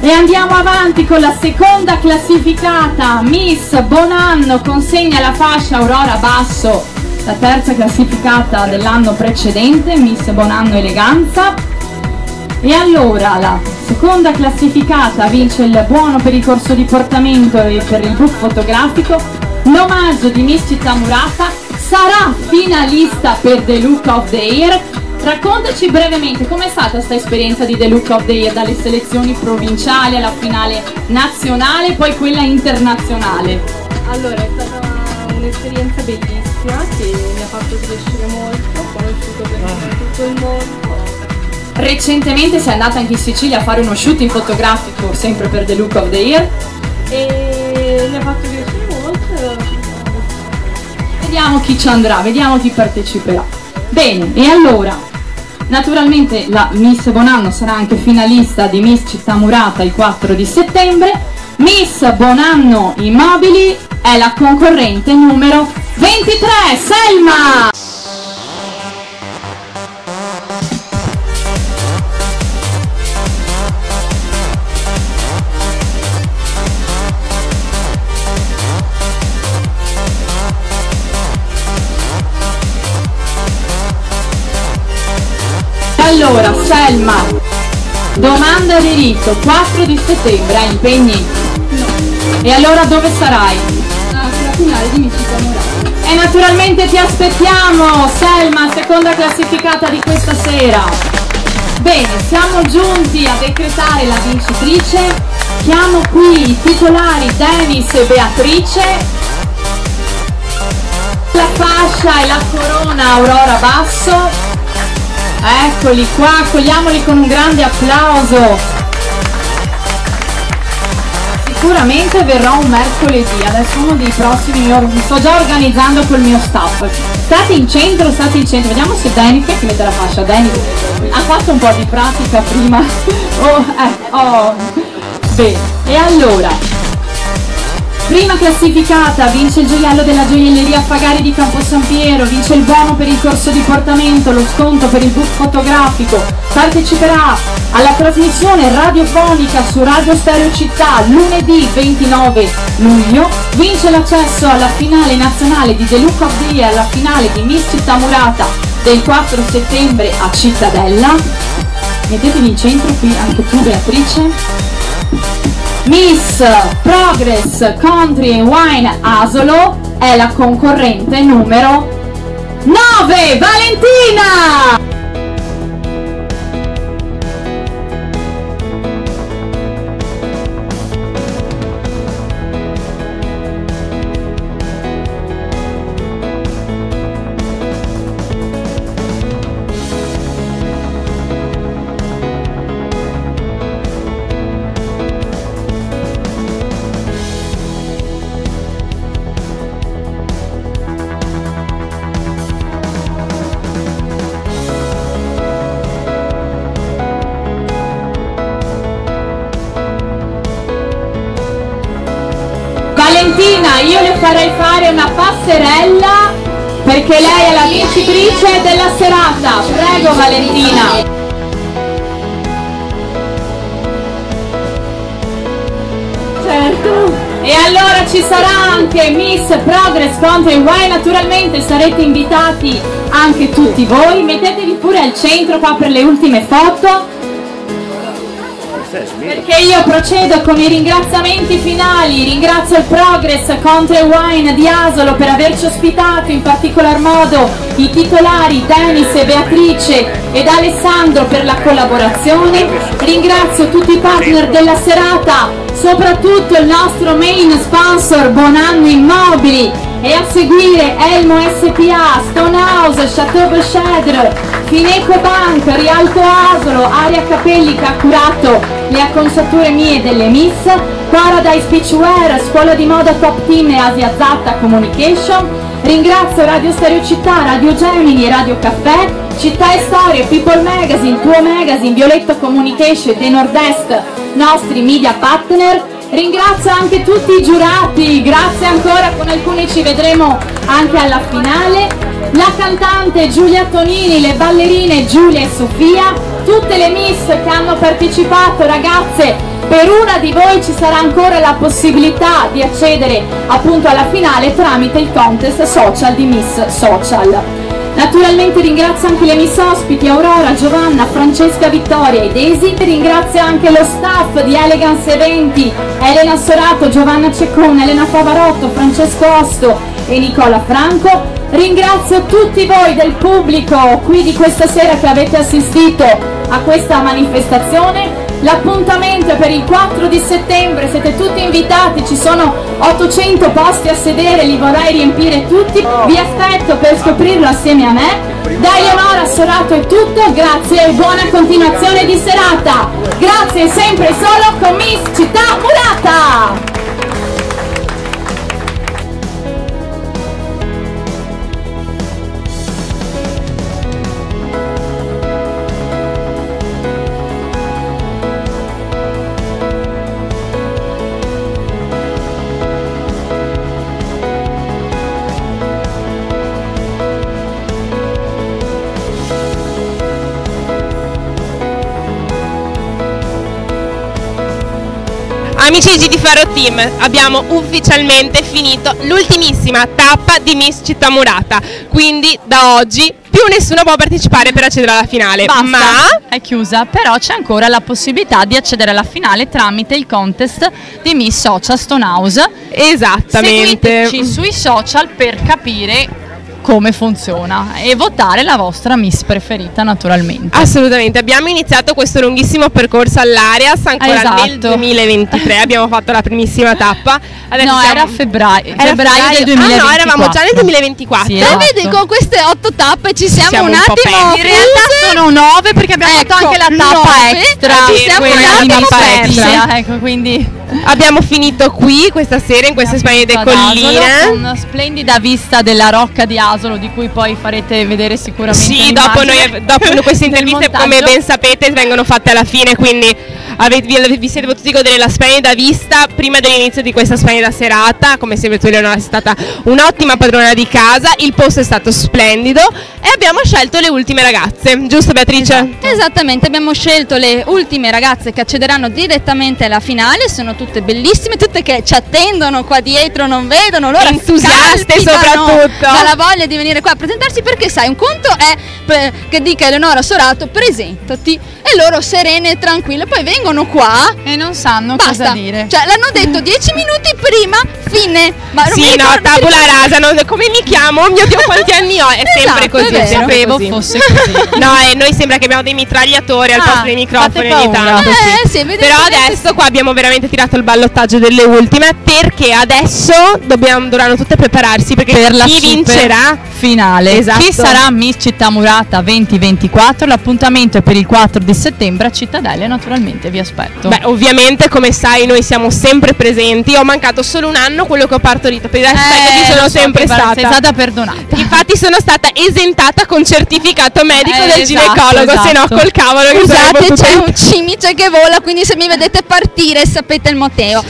Speaker 5: E andiamo avanti con la seconda classificata, Miss Bonanno consegna la fascia Aurora Basso, la terza classificata dell'anno precedente, Miss Bonanno Eleganza. E allora la seconda classificata vince il buono per il corso di portamento e per il book fotografico, l'omaggio di Miss Città Murata, sarà finalista per The Look of the Year Raccontaci brevemente com'è stata questa esperienza di The Look of the Year, dalle selezioni provinciali alla finale nazionale e poi quella internazionale.
Speaker 8: Allora, è stata un'esperienza bellissima che mi ha fatto crescere molto, ho conosciuto persone di tutto il mondo.
Speaker 5: Recentemente sei andata anche in Sicilia a fare uno shooting fotografico sempre per The Look of the Year.
Speaker 8: E mi ha fatto piacere molto.
Speaker 5: Vediamo chi ci andrà, vediamo chi parteciperà. Bene, e allora Naturalmente la Miss Bonanno sarà anche finalista di Miss Città Murata il 4 di settembre. Miss Bonanno Immobili è la concorrente numero 23, Selma! Domanda di rito, 4 di settembre, hai impegni?
Speaker 8: No.
Speaker 5: E allora dove sarai?
Speaker 8: Alla finale di Michigan Morale.
Speaker 5: E naturalmente ti aspettiamo, Selma, seconda classificata di questa sera. Bene, siamo giunti a decretare la vincitrice. Chiamo qui i titolari Dennis e Beatrice. La fascia e la corona Aurora Basso. Eccoli qua, accogliamoli con un grande applauso. Sicuramente verrà un mercoledì, adesso uno dei prossimi, mi sto già organizzando col mio staff. State in centro, state in centro, vediamo se Danny, che mette la fascia, Danny ha fatto un po' di pratica prima. Oh, eh, oh. Bene, e allora, Prima classificata, vince il gioiello della gioielleria Fagari di Campo San Piero, vince il buono per il corso di portamento, lo sconto per il book fotografico, parteciperà alla trasmissione radiofonica su Radio Stereo Città lunedì 29 luglio, vince l'accesso alla finale nazionale di The Look of the Year, alla finale di Miss Città Murata del 4 settembre a Cittadella. Mettetevi in centro qui anche tu Beatrice. Miss Progress Country and Wine Asolo è la concorrente numero 9 Valentina perché lei è la vincitrice della serata. Prego Valentina. Certo. E allora ci sarà anche Miss Progress Country Way, naturalmente sarete invitati anche tutti voi, mettetevi pure al centro qua per le ultime foto perché io procedo con i ringraziamenti finali, ringrazio il Progress Country Wine di Asolo per averci ospitato, in particolar modo i titolari Denis e Beatrice ed Alessandro per la collaborazione, ringrazio tutti i partner della serata, soprattutto il nostro main sponsor Bonanno Immobili. E a seguire Elmo SPA, Stonehouse, Chateau Bechedre, Fineco Bank, Rialto Asolo, Aria Capelli che ha curato le acconciature mie delle Miss, Paradise Beachwear, Scuola di Moda Top Team e Asia Zatta Communication, ringrazio Radio Stereo Città, Radio Gemini e Radio Caffè, Città e Storie, People Magazine, Tuo Magazine, Violetto Communication e The Nord-Est, nostri media partner, Ringrazio anche tutti i giurati, grazie ancora, con alcuni ci vedremo anche alla finale. La cantante Giulia Tonini, le ballerine Giulia e Sofia, tutte le miss che hanno partecipato, ragazze, per una di voi ci sarà ancora la possibilità di accedere appunto alla finale tramite il contest social di Miss Social. Naturalmente ringrazio anche le miss ospiti Aurora, Giovanna, Francesca Vittoria e Desi, ringrazio anche lo staff di Elegance Eventi, Elena Sorato, Giovanna Ceccone, Elena Favarotto, Francesco Osto e Nicola Franco, ringrazio tutti voi del pubblico qui di questa sera che avete assistito a questa manifestazione, L'appuntamento è per il 4 di settembre, siete tutti invitati, ci sono 800 posti a sedere, li vorrei riempire tutti. Vi aspetto per scoprirlo assieme a me. Da Eleonora Sorato è tutto, grazie e buona continuazione di serata. Grazie sempre solo con Miss Città Murata.
Speaker 3: Amici di Faro Team, abbiamo ufficialmente finito l'ultimissima tappa di Miss Città Murata, quindi da oggi più nessuno può partecipare per accedere alla finale.
Speaker 5: Basta,
Speaker 3: ma
Speaker 5: è chiusa, però c'è ancora la possibilità di accedere alla finale tramite il contest di Miss Social Stonehouse.
Speaker 3: Esattamente.
Speaker 5: Seguiteci sui social per capire come funziona e votare la vostra Miss preferita naturalmente.
Speaker 3: Assolutamente, abbiamo iniziato questo lunghissimo percorso all'Arias ancora
Speaker 5: Esatto.
Speaker 3: nel 2023, abbiamo fatto la primissima tappa. Adesso
Speaker 5: No,
Speaker 3: siamo-
Speaker 5: era febbraio,
Speaker 3: Era
Speaker 5: febbraio del
Speaker 3: Ah
Speaker 5: 2024.
Speaker 3: no, eravamo già nel 2024.
Speaker 5: Sì, esatto.
Speaker 4: vedi con queste otto tappe ci siamo,
Speaker 3: Siamo
Speaker 4: un
Speaker 3: un
Speaker 4: attimo.
Speaker 5: In realtà sono nove perché abbiamo fatto
Speaker 4: Ecco,
Speaker 5: anche la tappa
Speaker 4: nove.
Speaker 5: extra,
Speaker 3: Ci siamo un attimo persi.
Speaker 5: Extra, ecco, quindi
Speaker 3: Abbiamo finito qui questa sera in queste splendide
Speaker 5: Asolo,
Speaker 3: colline.
Speaker 5: una splendida vista della rocca di Asolo di cui poi farete vedere sicuramente
Speaker 3: Sì, dopo, noi, dopo queste interviste, come ben sapete, vengono fatte alla fine, quindi vi, vi siete potuti godere la splendida vista prima dell'inizio di questa splendida serata. Come sempre tu Eleonora è stata un'ottima padrona di casa, il posto è stato splendido e abbiamo scelto le ultime ragazze, giusto Beatrice?
Speaker 4: Esattamente, abbiamo scelto le ultime ragazze che accederanno direttamente alla finale, sono tutte bellissime, tutte che ci attendono qua dietro, non vedono l'ora,
Speaker 3: Entusiaste soprattutto.
Speaker 4: Dalla voglia di venire qua a presentarsi perché sai, un conto è per- che dica Eleonora Sorato presentati e loro serene e tranquille, poi vengono qua
Speaker 5: e non sanno
Speaker 4: basta.
Speaker 5: cosa dire.
Speaker 4: Cioè l'hanno detto dieci minuti prima, Fine. Ma non mi
Speaker 3: Sì, no, tabula rasa, no, come mi chiamo? Oh mio Dio, quanti anni ho? È sempre
Speaker 4: Esatto,
Speaker 3: così.
Speaker 4: è
Speaker 3: sempre
Speaker 4: Sapevo
Speaker 3: così.
Speaker 4: fosse così.
Speaker 3: No, e noi sembra che abbiamo dei mitragliatori al
Speaker 4: Ah,
Speaker 3: posto dei microfoni ogni tanto.
Speaker 4: Eh,
Speaker 3: sì. Però adesso qua abbiamo veramente tirato il ballottaggio delle ultime perché adesso dobbiamo, dovranno tutte prepararsi perché
Speaker 4: per la
Speaker 3: chi
Speaker 4: super
Speaker 3: vincerà
Speaker 4: finale.
Speaker 3: Esatto.
Speaker 4: Chi sarà Miss Città Murata 2024? L'appuntamento è per il 4 di settembre a Cittadella naturalmente vi aspetto.
Speaker 3: Beh, ovviamente, come sai, noi siamo sempre presenti. Ho mancato solo un anno quello che ho partorito. Per il
Speaker 4: Eh,
Speaker 3: sono
Speaker 4: so,
Speaker 3: sempre stata.
Speaker 4: sei stata perdonata.
Speaker 3: Infatti, sono stata esentata con certificato medico
Speaker 4: Eh,
Speaker 3: del
Speaker 4: esatto,
Speaker 3: ginecologo. Se no,
Speaker 4: esatto.
Speaker 3: col cavolo che
Speaker 4: Scusate, c'è un cimice che vola, quindi se mi vedete partire sapete il motivo.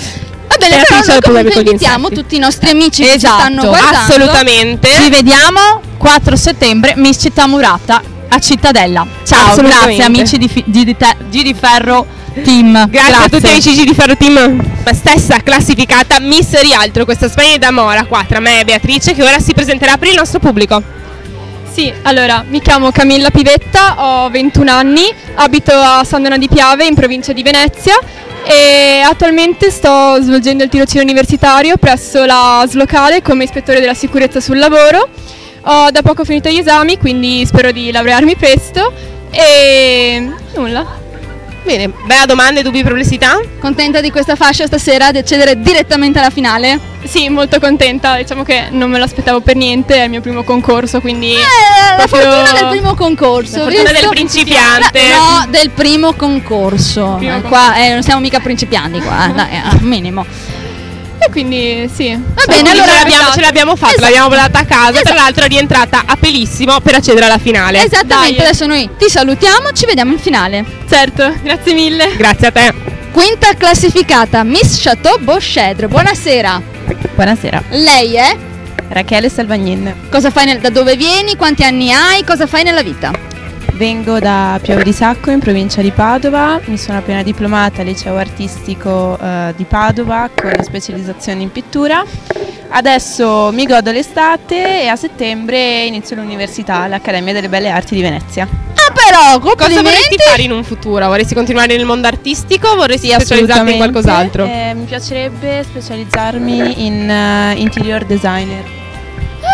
Speaker 4: Va bene,
Speaker 3: Era
Speaker 4: però noi comunque invitiamo tutti i nostri amici che ci
Speaker 3: Esatto,
Speaker 4: stanno guardando.
Speaker 3: assolutamente.
Speaker 4: Ci vediamo 4 settembre, Miss Città Murata a Cittadella. Ciao, grazie amici di, di, di, te- Giri Ferro Team.
Speaker 3: Grazie, a tutti amici di Ferro Team. La stessa classificata Miss Rialtro, questa splendida mora qua tra me e Beatrice che ora si presenterà per il nostro pubblico.
Speaker 19: Sì, allora, mi chiamo Camilla Pivetta, ho 21 anni, abito a Sandona di Piave in provincia di Venezia e attualmente sto svolgendo il tirocinio universitario presso la Slocale come ispettore della sicurezza sul lavoro. Ho da poco finito gli esami, quindi spero di laurearmi presto e nulla.
Speaker 3: Bene, bella domanda e dubbi perplessità?
Speaker 4: Contenta di questa fascia stasera di accedere direttamente alla finale?
Speaker 19: Sì, molto contenta, diciamo che non me lo aspettavo per niente, è il mio primo concorso, quindi...
Speaker 4: Eh, la
Speaker 19: proprio-
Speaker 4: fortuna del primo concorso.
Speaker 3: La fortuna del principiante.
Speaker 4: No, no, del primo concorso.
Speaker 19: Primo
Speaker 4: Eh, qua eh, non siamo mica principianti qua, eh, dai, al minimo.
Speaker 19: E quindi sì.
Speaker 4: Va bene, allora
Speaker 3: ce l'abbiamo, ce l'abbiamo fatta,
Speaker 4: Esatto.
Speaker 3: l'abbiamo volata a casa, tra
Speaker 4: Esatto.
Speaker 3: l'altro è rientrata a pelissimo per accedere alla finale.
Speaker 4: Esattamente, adesso noi ti salutiamo, ci vediamo in finale.
Speaker 19: Certo, grazie mille.
Speaker 3: Grazie a te.
Speaker 4: Quinta classificata, Miss Chateau Beauchèdre. Buonasera.
Speaker 20: Buonasera,
Speaker 4: Lei è?
Speaker 20: Rachele Salvagnin.
Speaker 4: Cosa fai nel- da dove vieni? Quanti anni hai? Cosa fai nella vita?
Speaker 20: Vengo da Piave di Sacco in provincia di Padova, mi sono appena diplomata al liceo artistico eh, di Padova con specializzazione in pittura. Adesso mi godo l'estate e a settembre inizio l'università all'Accademia delle Belle Arti di Venezia.
Speaker 4: Ah però,
Speaker 3: Cosa vorresti fare in un futuro? Vorresti continuare nel mondo artistico o vorresti
Speaker 20: Sì,
Speaker 3: specializzarti in qualcos'altro?
Speaker 20: Eh, mi piacerebbe specializzarmi in eh, interior designer.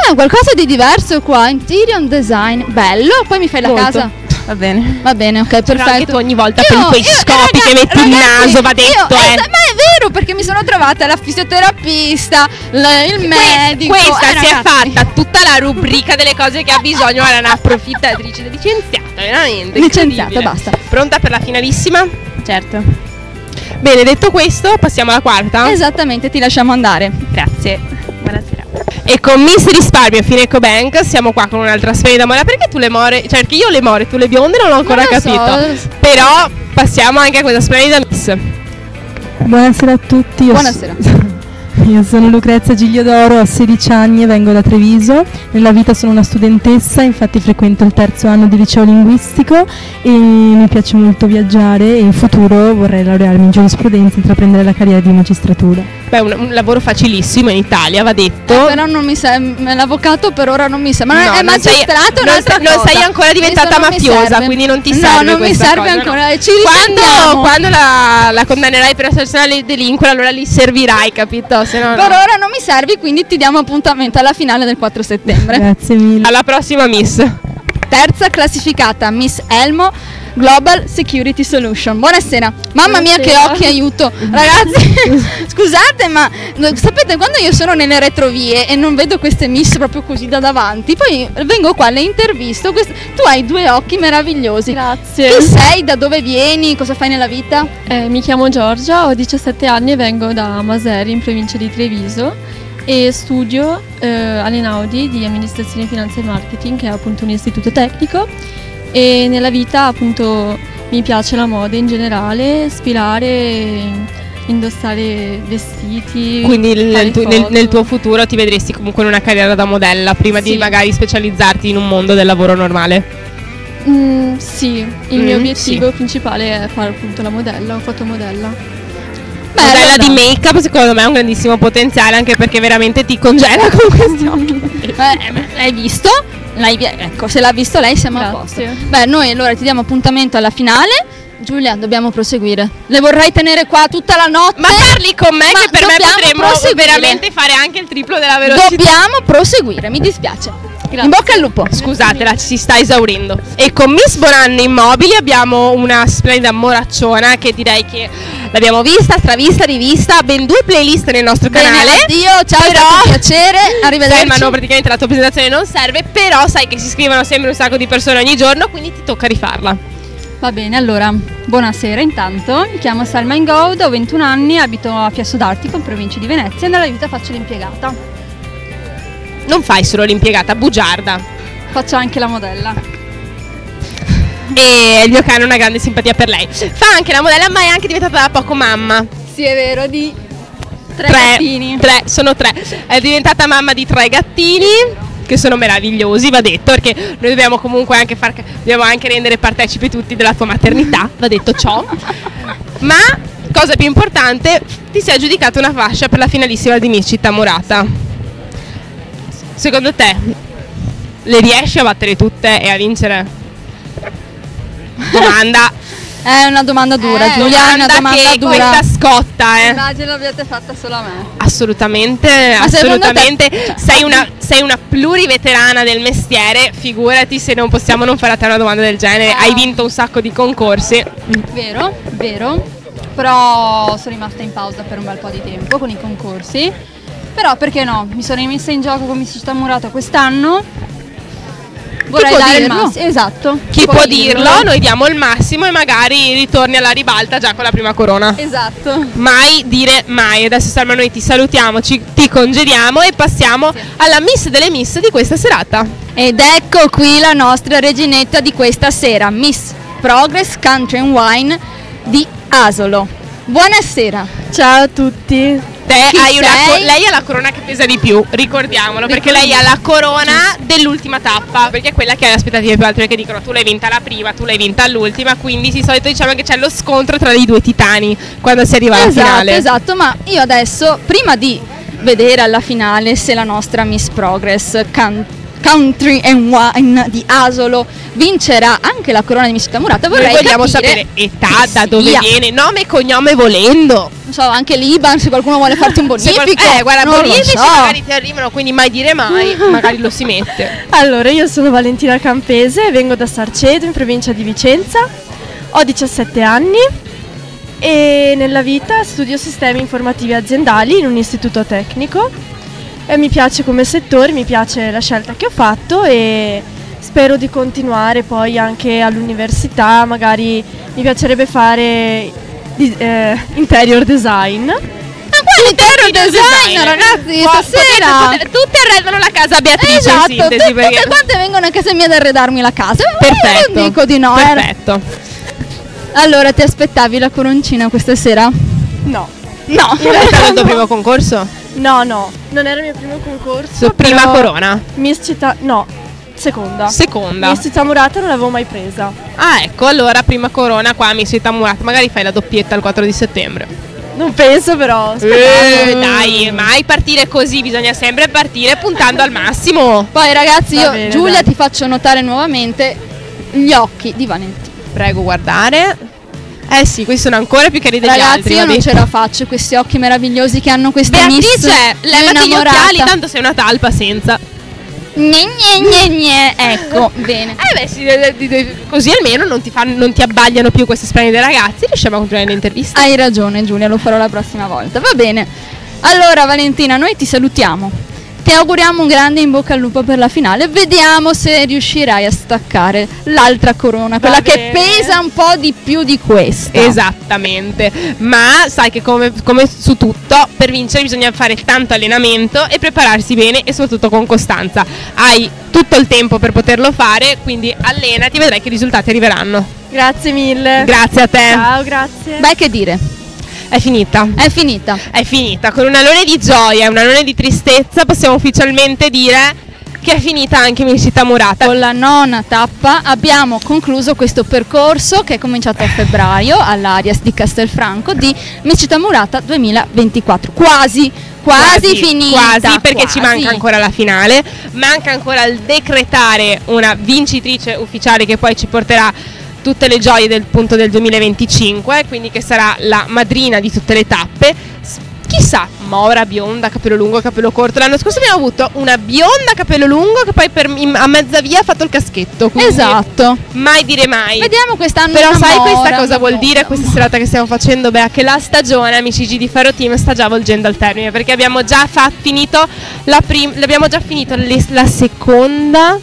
Speaker 4: Ah, qualcosa di diverso qua, interior design. Bello, poi mi fai la
Speaker 20: Molto.
Speaker 4: casa.
Speaker 20: Va bene.
Speaker 4: Va bene, ok, perfetto.
Speaker 3: anche tu ogni volta
Speaker 4: Io-
Speaker 3: per quei
Speaker 4: io-
Speaker 3: scopi che metti il naso, va detto,
Speaker 4: io-
Speaker 3: eh.
Speaker 4: esa- ma è vero, perché mi sono trovata la fisioterapista, l- il medico.
Speaker 3: Questa
Speaker 4: eh,
Speaker 3: si è
Speaker 4: ragazzi.
Speaker 3: fatta tutta la rubrica delle cose che ha bisogno. Era una approfittatrice licenziata, veramente.
Speaker 4: Licenziata, basta.
Speaker 3: Pronta per la finalissima?
Speaker 20: Certo.
Speaker 3: Bene, detto questo, passiamo alla quarta.
Speaker 4: Esattamente, ti lasciamo andare.
Speaker 20: Grazie. Buonasera.
Speaker 3: E con Miss Risparmio Fineco Bank siamo qua con un'altra sfida mora. Perché tu le more, cioè perché io le more, tu le bionde non ho ancora
Speaker 4: Non lo so.
Speaker 3: capito. Però passiamo anche a questa splendida Miss.
Speaker 21: Buonasera a tutti. io
Speaker 4: Buonasera.
Speaker 21: so- Io sono Lucrezia Gigliodoro, ho 16 anni e vengo da Treviso. Nella vita sono una studentessa, infatti frequento il terzo anno di liceo linguistico e mi piace molto viaggiare e in futuro vorrei laurearmi in giurisprudenza e intraprendere la carriera di magistratura.
Speaker 3: Beh, un, un lavoro facilissimo in Italia, va detto.
Speaker 4: Eh, però non mi sembra, l'avvocato per ora non mi sembra, ma
Speaker 3: No,
Speaker 4: è
Speaker 3: non sei-
Speaker 4: magistrato
Speaker 3: non
Speaker 4: un'altra
Speaker 3: sei- non
Speaker 4: cosa.
Speaker 3: sei ancora diventata
Speaker 4: non
Speaker 3: mafiosa,
Speaker 4: serve.
Speaker 3: quindi non ti
Speaker 4: no,
Speaker 3: serve
Speaker 4: non mi serve
Speaker 3: cosa,
Speaker 4: ancora,
Speaker 3: no.
Speaker 4: ci
Speaker 3: Quando, quando la, la condannerai per associazione a delinquere, allora li servirai, capito? Se no, no.
Speaker 4: Per ora non mi servi, quindi ti diamo appuntamento alla finale del 4 settembre.
Speaker 21: Grazie mille.
Speaker 3: Alla prossima Miss.
Speaker 4: Terza classificata, Miss Elmo Global Security Solution. Buonasera. Mamma mia che
Speaker 19: Buonasera.
Speaker 4: occhi, aiuto. Ragazzi, scusate, ma sapete quando io sono nelle retrovie e non vedo queste Miss proprio così da davanti, poi vengo qua, le intervisto, quest- tu hai due occhi meravigliosi.
Speaker 19: Grazie.
Speaker 4: Chi sei? Da dove vieni? Cosa fai nella vita?
Speaker 19: Eh, mi chiamo Giorgia, ho 17 anni e vengo da Maseri in provincia di Treviso e studio eh, all'Enaudi di amministrazione, finanza e marketing che è appunto un istituto tecnico e nella vita appunto mi piace la moda in generale, spilare, indossare vestiti.
Speaker 3: Quindi nel, tu- nel- nel tuo futuro ti vedresti comunque in una carriera da modella prima di
Speaker 19: Sì.
Speaker 3: magari specializzarti in un mondo del lavoro normale.
Speaker 19: Mm, sì, il mio
Speaker 3: Mm,
Speaker 19: obiettivo
Speaker 3: sì.
Speaker 19: principale è fare appunto la modella, ho fatto modella.
Speaker 3: modella di make-up secondo me ha un grandissimo potenziale anche perché veramente ti congela con questi occhi.
Speaker 4: Eh, hai visto? L'hai ecco, se l'ha visto lei siamo a posto.
Speaker 19: Grazie.
Speaker 4: Beh, noi allora ti diamo appuntamento alla finale Giulia, dobbiamo proseguire. Le vorrei tenere qua tutta la notte.
Speaker 3: Ma parli con me
Speaker 4: Ma
Speaker 3: che per me potremmo
Speaker 4: proseguire.
Speaker 3: veramente fare anche il triplo della velocità.
Speaker 4: Dobbiamo proseguire, mi dispiace. In bocca al lupo.
Speaker 3: Scusatela, ci si sta esaurendo. E con Miss Bonanno Immobili abbiamo una splendida moracciona che direi che l'abbiamo vista, stravista, rivista, ben due playlist nel nostro
Speaker 4: Bene,
Speaker 3: canale.
Speaker 4: addio, ciao, è
Speaker 3: però...
Speaker 4: un piacere, arrivederci.
Speaker 3: Selma, no, praticamente la tua presentazione non serve, però sai che si scrivono sempre un sacco di persone ogni giorno, quindi ti tocca rifarla.
Speaker 22: Va bene, allora, buonasera intanto, mi chiamo Salma Ingoud, ho 21 anni, abito a Fiasso d'Artico, in provincia di Venezia e nella vita faccio l'impiegata.
Speaker 3: Non fai solo l'impiegata, bugiarda.
Speaker 22: Faccio anche la modella.
Speaker 3: E il mio cane ha una grande simpatia per lei. Fa anche la modella, ma è anche diventata da poco mamma.
Speaker 22: Sì, è vero, di tre,
Speaker 3: tre
Speaker 22: gattini.
Speaker 3: Tre, sono tre. È diventata mamma di tre gattini che sono meravigliosi, va detto, perché noi dobbiamo comunque anche far dobbiamo anche rendere partecipi tutti della tua maternità, va detto ciò. Ma cosa più importante, ti sei aggiudicata una fascia per la finalissima di Miss Città Murata. Secondo te le riesci a battere tutte e a vincere? Domanda
Speaker 22: È una domanda dura,
Speaker 3: Eh,
Speaker 22: Giulia, è una
Speaker 3: domanda
Speaker 22: domanda
Speaker 3: che
Speaker 22: dura.
Speaker 3: questa scotta, eh.
Speaker 22: Immagino l'abbiate fatta solo a me.
Speaker 3: Assolutamente,
Speaker 22: Ma
Speaker 3: assolutamente.
Speaker 22: te- cioè,
Speaker 3: sei, una, sei una pluriveterana del mestiere, figurati se non possiamo non fare a te una domanda del genere. Hai vinto un sacco di concorsi.
Speaker 22: Vero, vero. Però sono rimasta in pausa per un bel po' di tempo con i concorsi. Però perché no? Mi sono rimessa in gioco come sta murata quest'anno. Vorrei
Speaker 3: può
Speaker 22: dare il
Speaker 3: dirlo?
Speaker 22: massimo. Esatto.
Speaker 3: Chi può dirlo? Noi diamo il massimo e magari ritorni alla ribalta già con la prima corona.
Speaker 22: Esatto.
Speaker 3: Mai dire mai. Adesso Salma noi ti salutiamo, ci- ti congediamo e passiamo alla miss delle miss di questa serata.
Speaker 4: Ed ecco qui la nostra reginetta di questa sera, Miss Progress Country and Wine di Asolo. Buonasera.
Speaker 22: Ciao a tutti.
Speaker 3: Lei ha la corona che pesa di più, ricordiamolo, perché lei ha la corona dell'ultima tappa, perché è quella che ha le aspettative più alte, perché dicono tu l'hai vinta la prima, tu l'hai vinta l'ultima, quindi di solito diciamo che c'è lo scontro tra i due titani quando si arriva alla
Speaker 4: esatto,
Speaker 3: finale.
Speaker 4: esatto, ma io adesso, prima di vedere alla finale se la nostra Miss Progress Can- Country and Wine di Asolo vincerà anche la corona di Miss Murata,
Speaker 3: Noi
Speaker 4: vorrei
Speaker 3: vogliamo
Speaker 4: capire
Speaker 3: sapere età, da dove
Speaker 4: via.
Speaker 3: viene, nome e cognome volendo.
Speaker 4: Non so, anche l'Iban, se qualcuno vuole farti un
Speaker 3: Se qual-
Speaker 4: bonifico.
Speaker 3: eh, guarda,
Speaker 4: non lo
Speaker 3: bonifici
Speaker 4: so.
Speaker 3: magari ti arrivano, quindi mai dire mai, magari lo si mette.
Speaker 22: Allora, io sono Valentina Campese, vengo da Sarcedo in provincia di Vicenza, ho 17 anni e nella vita studio sistemi informativi aziendali in un istituto tecnico e mi piace come settore, mi piace la scelta che ho fatto e spero di continuare poi anche all'università, magari mi piacerebbe fare di- eh, interior design.
Speaker 4: Interior design, ragazzi,
Speaker 3: Qua-
Speaker 4: stasera.
Speaker 3: potete- potete- tutte arredano la casa a Beatrice
Speaker 4: Esatto,
Speaker 3: in sintesi,
Speaker 4: tutte
Speaker 3: perché-
Speaker 4: quante vengono a casa mia ad arredarmi la casa. Eh,
Speaker 3: Perfetto.
Speaker 4: Non dico di no. eh.
Speaker 3: Perfetto.
Speaker 4: Allora, ti aspettavi la coroncina questa sera?
Speaker 22: No.
Speaker 4: No.
Speaker 3: In realtà è il tuo primo concorso?
Speaker 22: No, no, non era il mio primo concorso.
Speaker 3: Prima corona?
Speaker 22: Miss Città, no, seconda.
Speaker 3: Seconda.
Speaker 22: Miss Città Murata non l'avevo mai presa.
Speaker 3: Ah, ecco, allora prima corona qua mi Città Murata. Magari fai la doppietta il 4 di settembre.
Speaker 22: Non penso però.
Speaker 3: Eh, dai, mai partire così, bisogna sempre partire puntando al massimo.
Speaker 4: Poi ragazzi,
Speaker 22: Va
Speaker 4: io
Speaker 22: bene,
Speaker 4: Giulia
Speaker 22: dai.
Speaker 4: ti faccio notare nuovamente gli occhi di Valentina.
Speaker 3: Prego, guardare. Eh sì, questi sono ancora più carini degli
Speaker 4: Ragazzi,
Speaker 3: altri.
Speaker 4: io
Speaker 3: va
Speaker 4: non ce la faccio, questi occhi meravigliosi che hanno queste miss.
Speaker 3: Beatrice, levati gli occhiali, tanto sei una talpa senza.
Speaker 4: Gne, gne, gne, gne. Ecco, bene.
Speaker 3: Eh beh, sì, così almeno non ti, fanno, non ti abbagliano più queste splendide ragazze. Riusciamo a continuare le interviste.
Speaker 4: Hai ragione Giulia, lo farò la prossima volta. Va bene. Allora Valentina, noi ti salutiamo. Ti auguriamo un grande in bocca al lupo per la finale. Vediamo se riuscirai a staccare l'altra corona, quella che pesa un po' di più di questa.
Speaker 3: Esattamente, ma sai che come, come su tutto, per vincere bisogna fare tanto allenamento e prepararsi bene e soprattutto con costanza. Hai tutto il tempo per poterlo fare, quindi allenati e vedrai che i risultati arriveranno.
Speaker 22: Grazie mille.
Speaker 3: Grazie a te.
Speaker 22: Ciao, grazie.
Speaker 4: Beh, che dire?
Speaker 3: È finita.
Speaker 4: È finita.
Speaker 3: È finita. Con un alone di gioia e un alone di tristezza possiamo ufficialmente dire che è finita anche Miss Città Murata.
Speaker 4: Con la nona tappa abbiamo concluso questo percorso che è cominciato a febbraio all'Arias di Castelfranco di Miss Città Murata 2024. Quasi, quasi, finita.
Speaker 3: Quasi perché ci
Speaker 4: quasi.
Speaker 3: manca ancora la finale, manca ancora il decretare una vincitrice ufficiale che poi ci porterà tutte le gioie del punto del 2025, quindi che sarà la madrina di tutte le tappe. Chissà, mora, bionda, capello lungo, capello corto. L'anno scorso abbiamo avuto una bionda, capello lungo, che poi per- a mezza via ha fatto il caschetto. quindi
Speaker 4: Esatto.
Speaker 3: Mai dire mai.
Speaker 4: Vediamo quest'anno
Speaker 3: Però sai
Speaker 4: mora,
Speaker 3: questa cosa vuol
Speaker 4: bionda.
Speaker 3: dire questa serata che stiamo facendo? Beh, che la stagione, amici G di Ferro Team, sta già volgendo al termine perché abbiamo già fa- finito la abbiamo già finito la seconda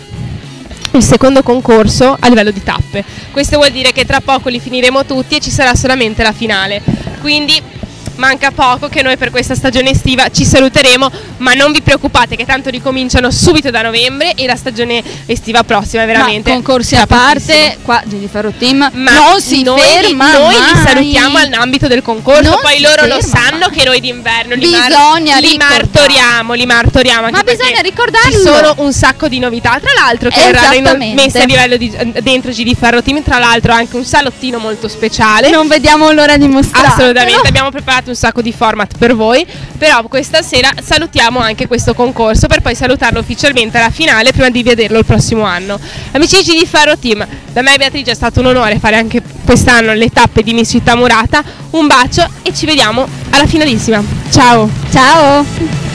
Speaker 3: il secondo concorso a livello di tappe. Questo vuol dire che tra poco li finiremo tutti e ci sarà solamente la finale. Quindi manca poco che noi per questa stagione estiva ci saluteremo, ma non vi preoccupate che tanto ricominciano subito da novembre e la stagione estiva prossima è veramente
Speaker 4: Ma concorsi a parte, qua Jennifer Team
Speaker 3: ma
Speaker 4: non si
Speaker 3: noi,
Speaker 4: ferma
Speaker 3: noi li
Speaker 4: mai.
Speaker 3: salutiamo all'ambito del concorso,
Speaker 4: Non
Speaker 3: poi loro lo
Speaker 4: ferma
Speaker 3: sanno che noi d'inverno li,
Speaker 4: Bisogna
Speaker 3: li martoriamo, li martoriamo anche
Speaker 4: Ma bisogna ricordarlo.
Speaker 3: Ci sono un sacco di novità, tra l'altro che verranno messe a livello di, dentro GD Ferro Team, tra l'altro anche un salottino molto speciale.
Speaker 4: Non vediamo l'ora di mostrare.
Speaker 3: Assolutamente, abbiamo preparato un sacco di format per voi, però questa sera salutiamo anche questo concorso per poi salutarlo ufficialmente alla finale prima di vederlo il prossimo anno. Amici di Ferro Team, da me e Beatrice è stato un onore fare anche quest'anno le tappe di Miss Città Murata, un bacio e ci vediamo alla finalissima. Ciao!
Speaker 4: Ciao!